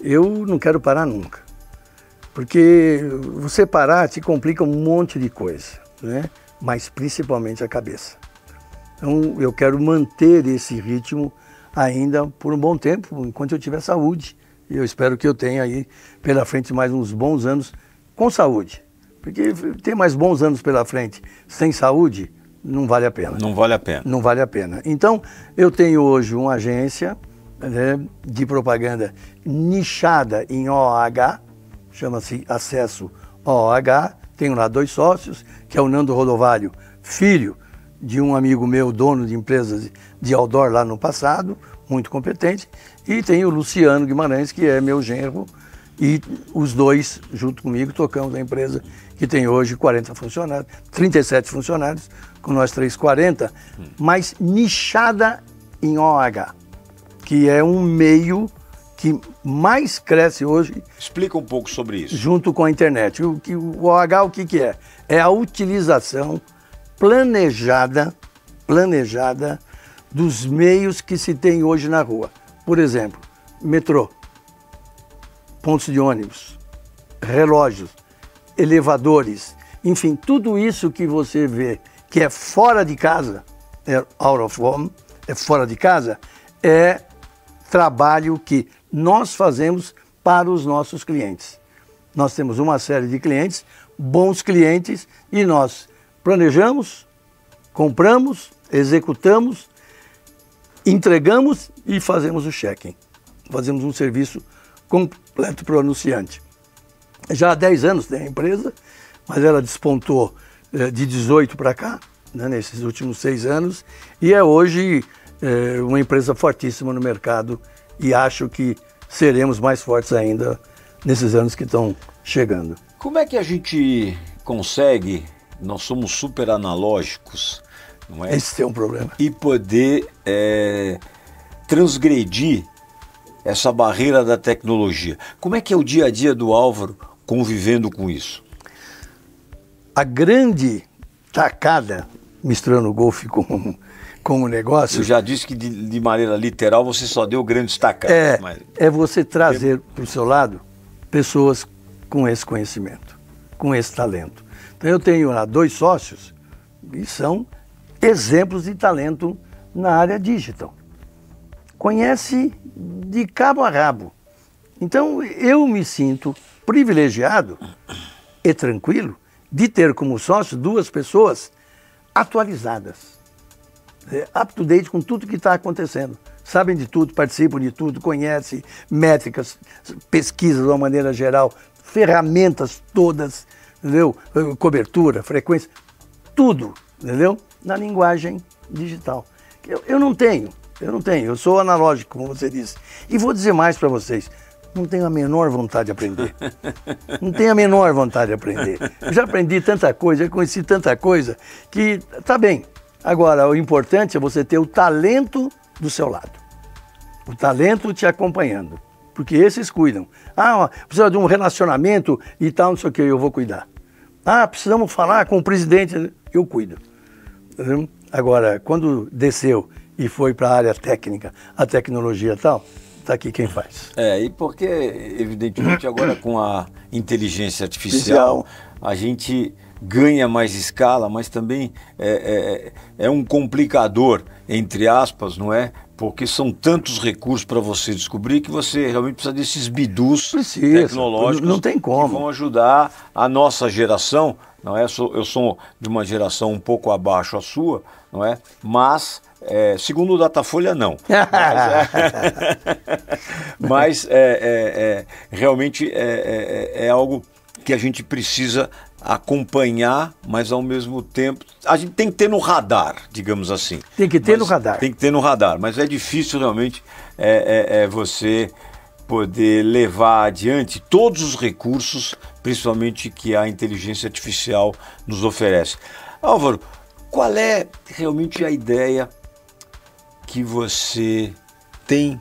Eu não quero parar nunca, porque você parar te complica um monte de coisa, né? mas principalmente a cabeça. Então eu quero manter esse ritmo ainda por um bom tempo, enquanto eu tiver saúde. E eu espero que eu tenha aí pela frente mais uns bons anos com saúde. Porque ter mais bons anos pela frente sem saúde não vale a pena.
Não vale a pena.
Não vale a pena. Então, eu tenho hoje uma agência né, de propaganda nichada em OH, chama-se Acesso OH, tenho lá dois sócios, que é o Nando Rodovalho, filho de um amigo meu, dono de empresas de outdoor lá no passado, muito competente, e tem o Luciano Guimarães, que é meu genro, e os dois, junto comigo, tocamos a empresa que tem hoje 40 funcionários, 37 funcionários, com nós três 40, mas nichada em OH, que é um meio que mais cresce hoje.
Explica um pouco sobre isso.
Junto com a internet. O, o OH o que, que é? É a utilização planejada, planejada dos meios que se tem hoje na rua. Por exemplo, metrô, pontos de ônibus, relógios, elevadores, enfim, tudo isso que você vê que é fora de casa, é out of home, é fora de casa, é trabalho que nós fazemos para os nossos clientes. Nós temos uma série de clientes, bons clientes, e nós planejamos, compramos, executamos, entregamos e fazemos o check-in. Fazemos um serviço completo para o anunciante. Já há 10 anos tem a empresa, mas ela despontou eh, de 18 para cá, né, nesses últimos seis anos, e é hoje é, uma empresa fortíssima no mercado e acho que seremos mais fortes ainda nesses anos que estão chegando.
Como é que a gente consegue, nós somos super analógicos, não é?
Esse é um problema.
E poder é, transgredir essa barreira da tecnologia. Como é que é o dia a dia do Álvaro convivendo com isso?
A grande tacada, misturando o golfe com, com o negócio.
Eu já disse que de, de maneira literal você só deu grandes tacadas.
É, mas... é você trazer para o seu lado pessoas com esse conhecimento, com esse talento. Então eu tenho lá dois sócios e são exemplos de talento na área digital. Conhece de cabo a rabo. Então eu me sinto privilegiado e tranquilo de ter como sócio duas pessoas atualizadas, é, up to date com tudo que está acontecendo. Sabem de tudo, participam de tudo, conhecem métricas, pesquisas de uma maneira geral, ferramentas todas, entendeu? Cobertura, frequência, tudo, entendeu? Na linguagem digital. Eu, eu não tenho. Eu não tenho, eu sou analógico, como você disse. E vou dizer mais para vocês: não tenho a menor vontade de aprender. Não tenho a menor vontade de aprender. Já aprendi tanta coisa, já conheci tanta coisa, que tá bem. Agora, o importante é você ter o talento do seu lado. O talento te acompanhando. Porque esses cuidam. Ah, precisa de um relacionamento e tal, não sei o que, eu vou cuidar. Ah, precisamos falar com o presidente, eu cuido. Agora, quando desceu e foi para a área técnica, a tecnologia e tal, está aqui quem faz.
É, e porque, evidentemente, agora com a inteligência artificial, a gente ganha mais escala, mas também é, é, é um complicador, entre aspas, não é? Porque são tantos recursos para você descobrir que você realmente precisa desses bidus precisa, tecnológicos
não tem como.
que vão ajudar a nossa geração, não é? Eu sou, eu sou de uma geração um pouco abaixo a sua, não é? Mas é, segundo o Datafolha, não. Mas, é, é, é, realmente é, é, é, algo que a gente precisa acompanhar, mas ao mesmo tempo a gente tem que ter no radar, digamos assim.
Tem que ter
mas
no radar.
Tem que ter no radar, mas é difícil realmente é, você poder levar adiante todos os recursos, principalmente que a inteligência artificial nos oferece. Álvaro, qual é realmente a ideia que você tem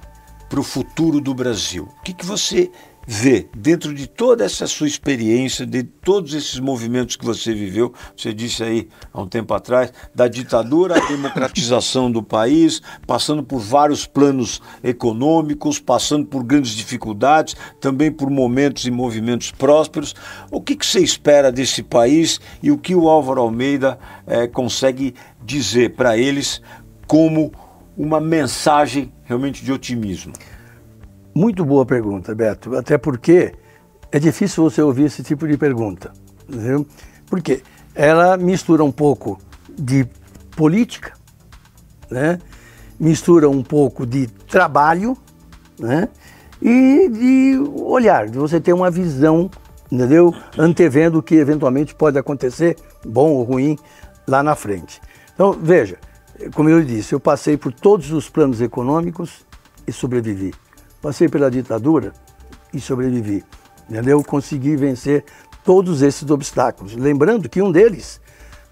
para o futuro do Brasil? O que, que você vê dentro de toda essa sua experiência, de todos esses movimentos que você viveu, você disse aí há um tempo atrás, da ditadura à democratização do país, passando por vários planos econômicos, passando por grandes dificuldades, também por momentos e movimentos prósperos. O que, que você espera desse país e o que o Álvaro Almeida é, consegue dizer para eles como uma mensagem realmente de otimismo?
Muito boa pergunta, Beto. Até porque é difícil você ouvir esse tipo de pergunta. Entendeu? Por quê? Ela mistura um pouco de política, né? mistura um pouco de trabalho né? e de olhar, de você ter uma visão, entendeu? Antevendo o que eventualmente pode acontecer, bom ou ruim, lá na frente. Então, veja, como eu disse, eu passei por todos os planos econômicos e sobrevivi. Passei pela ditadura e sobrevivi. Entendeu? Consegui vencer todos esses obstáculos. Lembrando que um deles,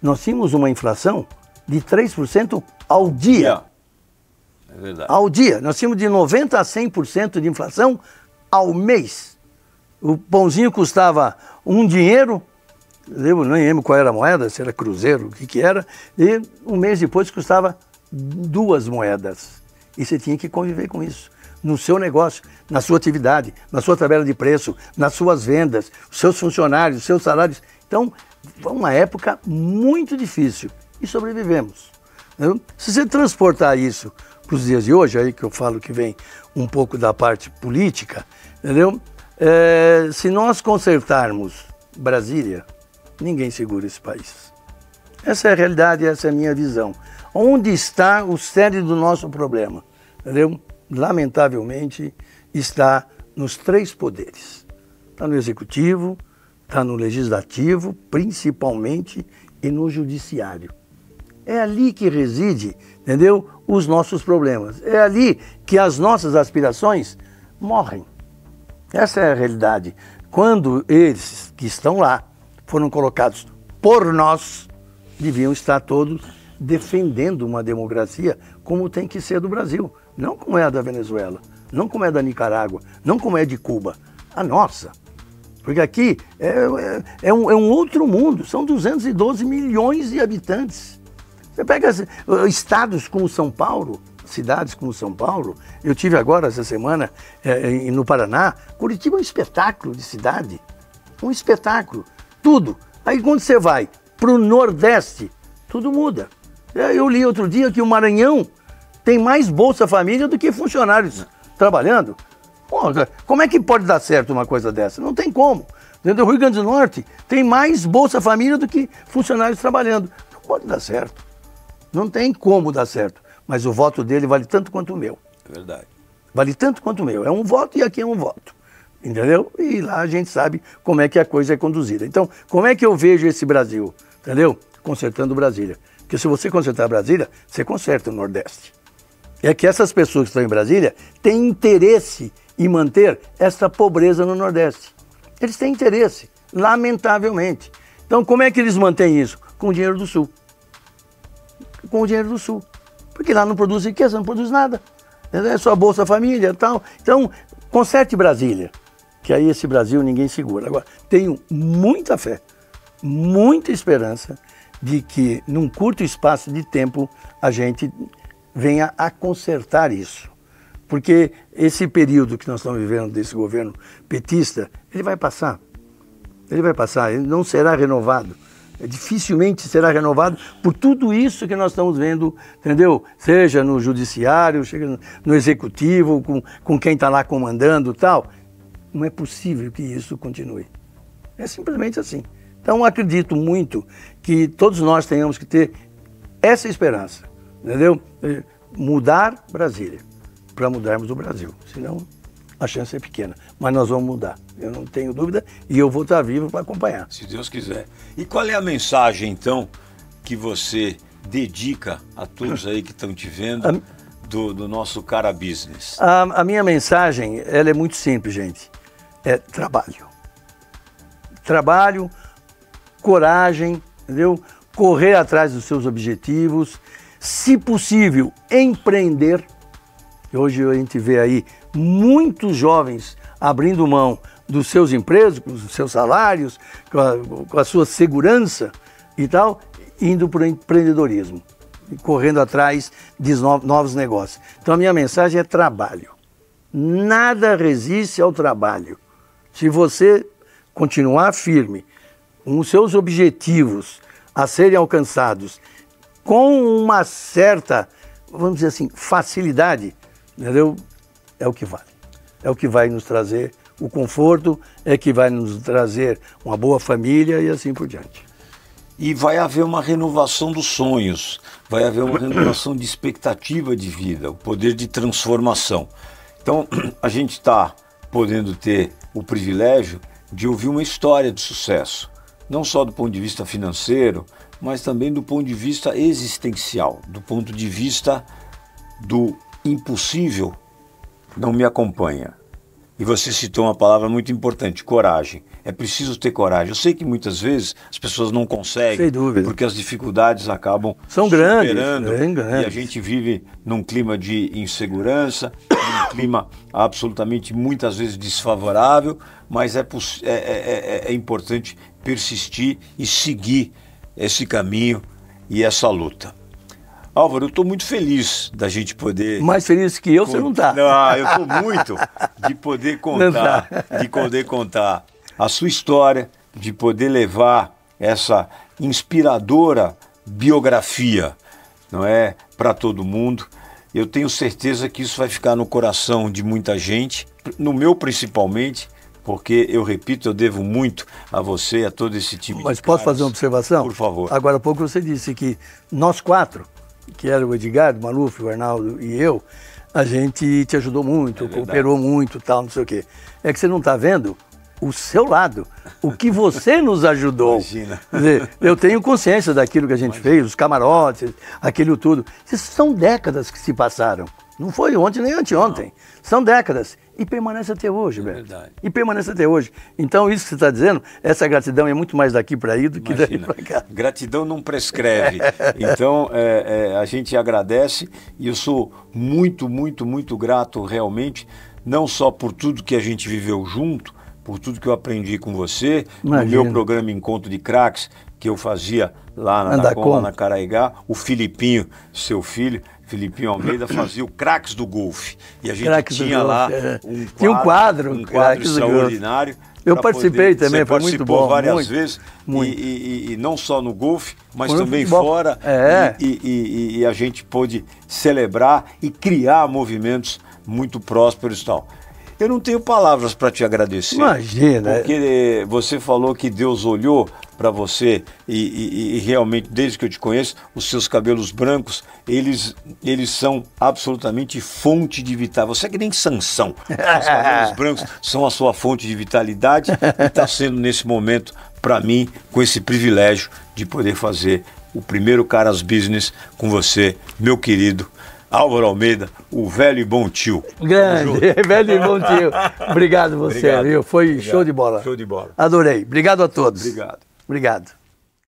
nós tínhamos uma inflação de 3% ao dia. É verdade. Ao dia. Nós tínhamos de 90% a 100% de inflação ao mês. O pãozinho custava um dinheiro, eu não lembro qual era a moeda, se era cruzeiro, o que, que era, e um mês depois custava duas moedas. E você tinha que conviver com isso no seu negócio, na sua atividade, na sua tabela de preço, nas suas vendas, seus funcionários, os seus salários. Então, foi uma época muito difícil e sobrevivemos. Se você transportar isso para os dias de hoje, aí que eu falo que vem um pouco da parte política, entendeu? É, se nós consertarmos Brasília, ninguém segura esse país. Essa é a realidade, essa é a minha visão. Onde está o cerne do nosso problema? Entendeu? lamentavelmente, está nos três poderes. Está no executivo, está no legislativo, principalmente, e no judiciário. É ali que reside, entendeu? Os nossos problemas. É ali que as nossas aspirações morrem. Essa é a realidade. Quando eles que estão lá foram colocados por nós, deviam estar todos defendendo uma democracia como tem que ser do Brasil. Não como é a da Venezuela, não como é da Nicarágua, não como é de Cuba. A nossa. Porque aqui é, é, é, um, é um outro mundo, são 212 milhões de habitantes. Você pega estados como São Paulo, cidades como São Paulo, eu tive agora essa semana é, no Paraná, Curitiba é um espetáculo de cidade, um espetáculo, tudo. Aí quando você vai para o Nordeste, tudo muda. Eu li outro dia que o Maranhão tem mais Bolsa Família do que funcionários trabalhando. Pô, como é que pode dar certo uma coisa dessa? Não tem como. Dentro do Rio Grande do Norte tem mais Bolsa Família do que funcionários trabalhando. Não pode dar certo. Não tem como dar certo. Mas o voto dele vale tanto quanto o meu.
É verdade.
Vale tanto quanto o meu. É um voto e aqui é um voto. Entendeu? E lá a gente sabe como é que a coisa é conduzida. Então, como é que eu vejo esse Brasil? Entendeu? Consertando Brasília. Porque se você consertar Brasília, você conserta o Nordeste é que essas pessoas que estão em Brasília têm interesse em manter essa pobreza no Nordeste. Eles têm interesse, lamentavelmente. Então, como é que eles mantêm isso? Com o dinheiro do Sul. Com o dinheiro do Sul. Porque lá não produz riqueza, não produz nada. É só Bolsa Família e tal. Então, conserte Brasília, que aí esse Brasil ninguém segura. Agora, tenho muita fé, muita esperança de que num curto espaço de tempo a gente venha a consertar isso. Porque esse período que nós estamos vivendo desse governo petista, ele vai passar. Ele vai passar, ele não será renovado. Dificilmente será renovado por tudo isso que nós estamos vendo, entendeu? Seja no judiciário, seja no executivo, com, com quem está lá comandando tal. Não é possível que isso continue. É simplesmente assim. Então acredito muito que todos nós tenhamos que ter essa esperança entendeu? Mudar Brasília, para mudarmos o Brasil. Senão, a chance é pequena. Mas nós vamos mudar, eu não tenho dúvida, e eu vou estar vivo para acompanhar.
Se Deus quiser. E qual é a mensagem, então, que você dedica a todos aí que estão te vendo, do, do nosso cara business?
A, a minha mensagem, ela é muito simples, gente. É trabalho. Trabalho, coragem, entendeu? Correr atrás dos seus objetivos, se possível, empreender. Hoje a gente vê aí muitos jovens abrindo mão dos seus empregos, dos seus salários, com a, com a sua segurança e tal, indo para o empreendedorismo, correndo atrás de novos negócios. Então a minha mensagem é trabalho. Nada resiste ao trabalho. Se você continuar firme os seus objetivos a serem alcançados com uma certa, vamos dizer assim, facilidade, entendeu? É o que vale. É o que vai nos trazer o conforto, é que vai nos trazer uma boa família e assim por diante.
E vai haver uma renovação dos sonhos, vai haver uma renovação de expectativa de vida, o poder de transformação. Então, a gente está podendo ter o privilégio de ouvir uma história de sucesso, não só do ponto de vista financeiro, mas também do ponto de vista existencial, do ponto de vista do impossível não me acompanha. E você citou uma palavra muito importante, coragem. É preciso ter coragem. Eu sei que muitas vezes as pessoas não conseguem,
Sem dúvida.
porque as dificuldades acabam
São
superando
grandes, grandes.
e a gente vive num clima de insegurança, num clima absolutamente muitas vezes desfavorável, mas é, é, é, é, é importante persistir e seguir esse caminho e essa luta. Álvaro, eu estou muito feliz da gente poder.
Mais feliz que eu, você não está.
Não, eu estou muito de poder contar, tá. de poder contar a sua história, de poder levar essa inspiradora biografia, não é, para todo mundo. Eu tenho certeza que isso vai ficar no coração de muita gente, no meu principalmente, porque eu repito, eu devo muito a você e a todo esse time.
Mas posso fazer uma observação?
Por favor.
Agora há pouco você disse que nós quatro que era o Edgar, o Maluf, o Arnaldo e eu, a gente te ajudou muito, é cooperou muito, tal, não sei o quê. É que você não está vendo o seu lado, o que você nos ajudou.
Imagina.
Dizer, eu tenho consciência daquilo que a gente Imagina. fez, os camarotes, aquilo tudo. Isso são décadas que se passaram. Não foi ontem nem anteontem. Não. São décadas. E permanece até hoje, é Beto. Verdade. E permanece até hoje. Então, isso que você está dizendo, essa gratidão é muito mais daqui para aí do que Imagina. daqui para cá.
Gratidão não prescreve. então, é, é, a gente agradece e eu sou muito, muito, muito grato realmente, não só por tudo que a gente viveu junto, por tudo que eu aprendi com você, Imagina. no meu programa Encontro de Cracks, que eu fazia lá na, na, na Caraigá, o Filipinho, seu filho, Filipinho Almeida fazia o craques do golfe. E a gente
Cracks
tinha lá
é. um quadro, tinha um quadro,
um quadro extraordinário.
Eu participei poder, também, foi muito bom.
várias
muito,
vezes,
muito.
E, e, e, não só no golfe, mas Foi também fora.
É.
E, e, a gente pôde celebrar e criar movimentos muito prósperos e tal. Eu não tenho palavras para te agradecer.
Imagina.
Porque você falou que Deus olhou para você e, e, e, realmente, desde que eu te conheço, os seus cabelos brancos, eles, eles são absolutamente fonte de vitalidade. Você é que nem Sansão. Os cabelos brancos são a sua fonte de vitalidade e está sendo nesse momento, para mim, com esse privilégio de poder fazer o primeiro Caras Business com você, meu querido Álvaro Almeida, o velho e bom tio.
Grande, velho e bom tio. Obrigado você, Obrigado. viu? Foi Obrigado. show de bola.
Show de bola.
Adorei. Obrigado a todos.
Obrigado.
Obrigado.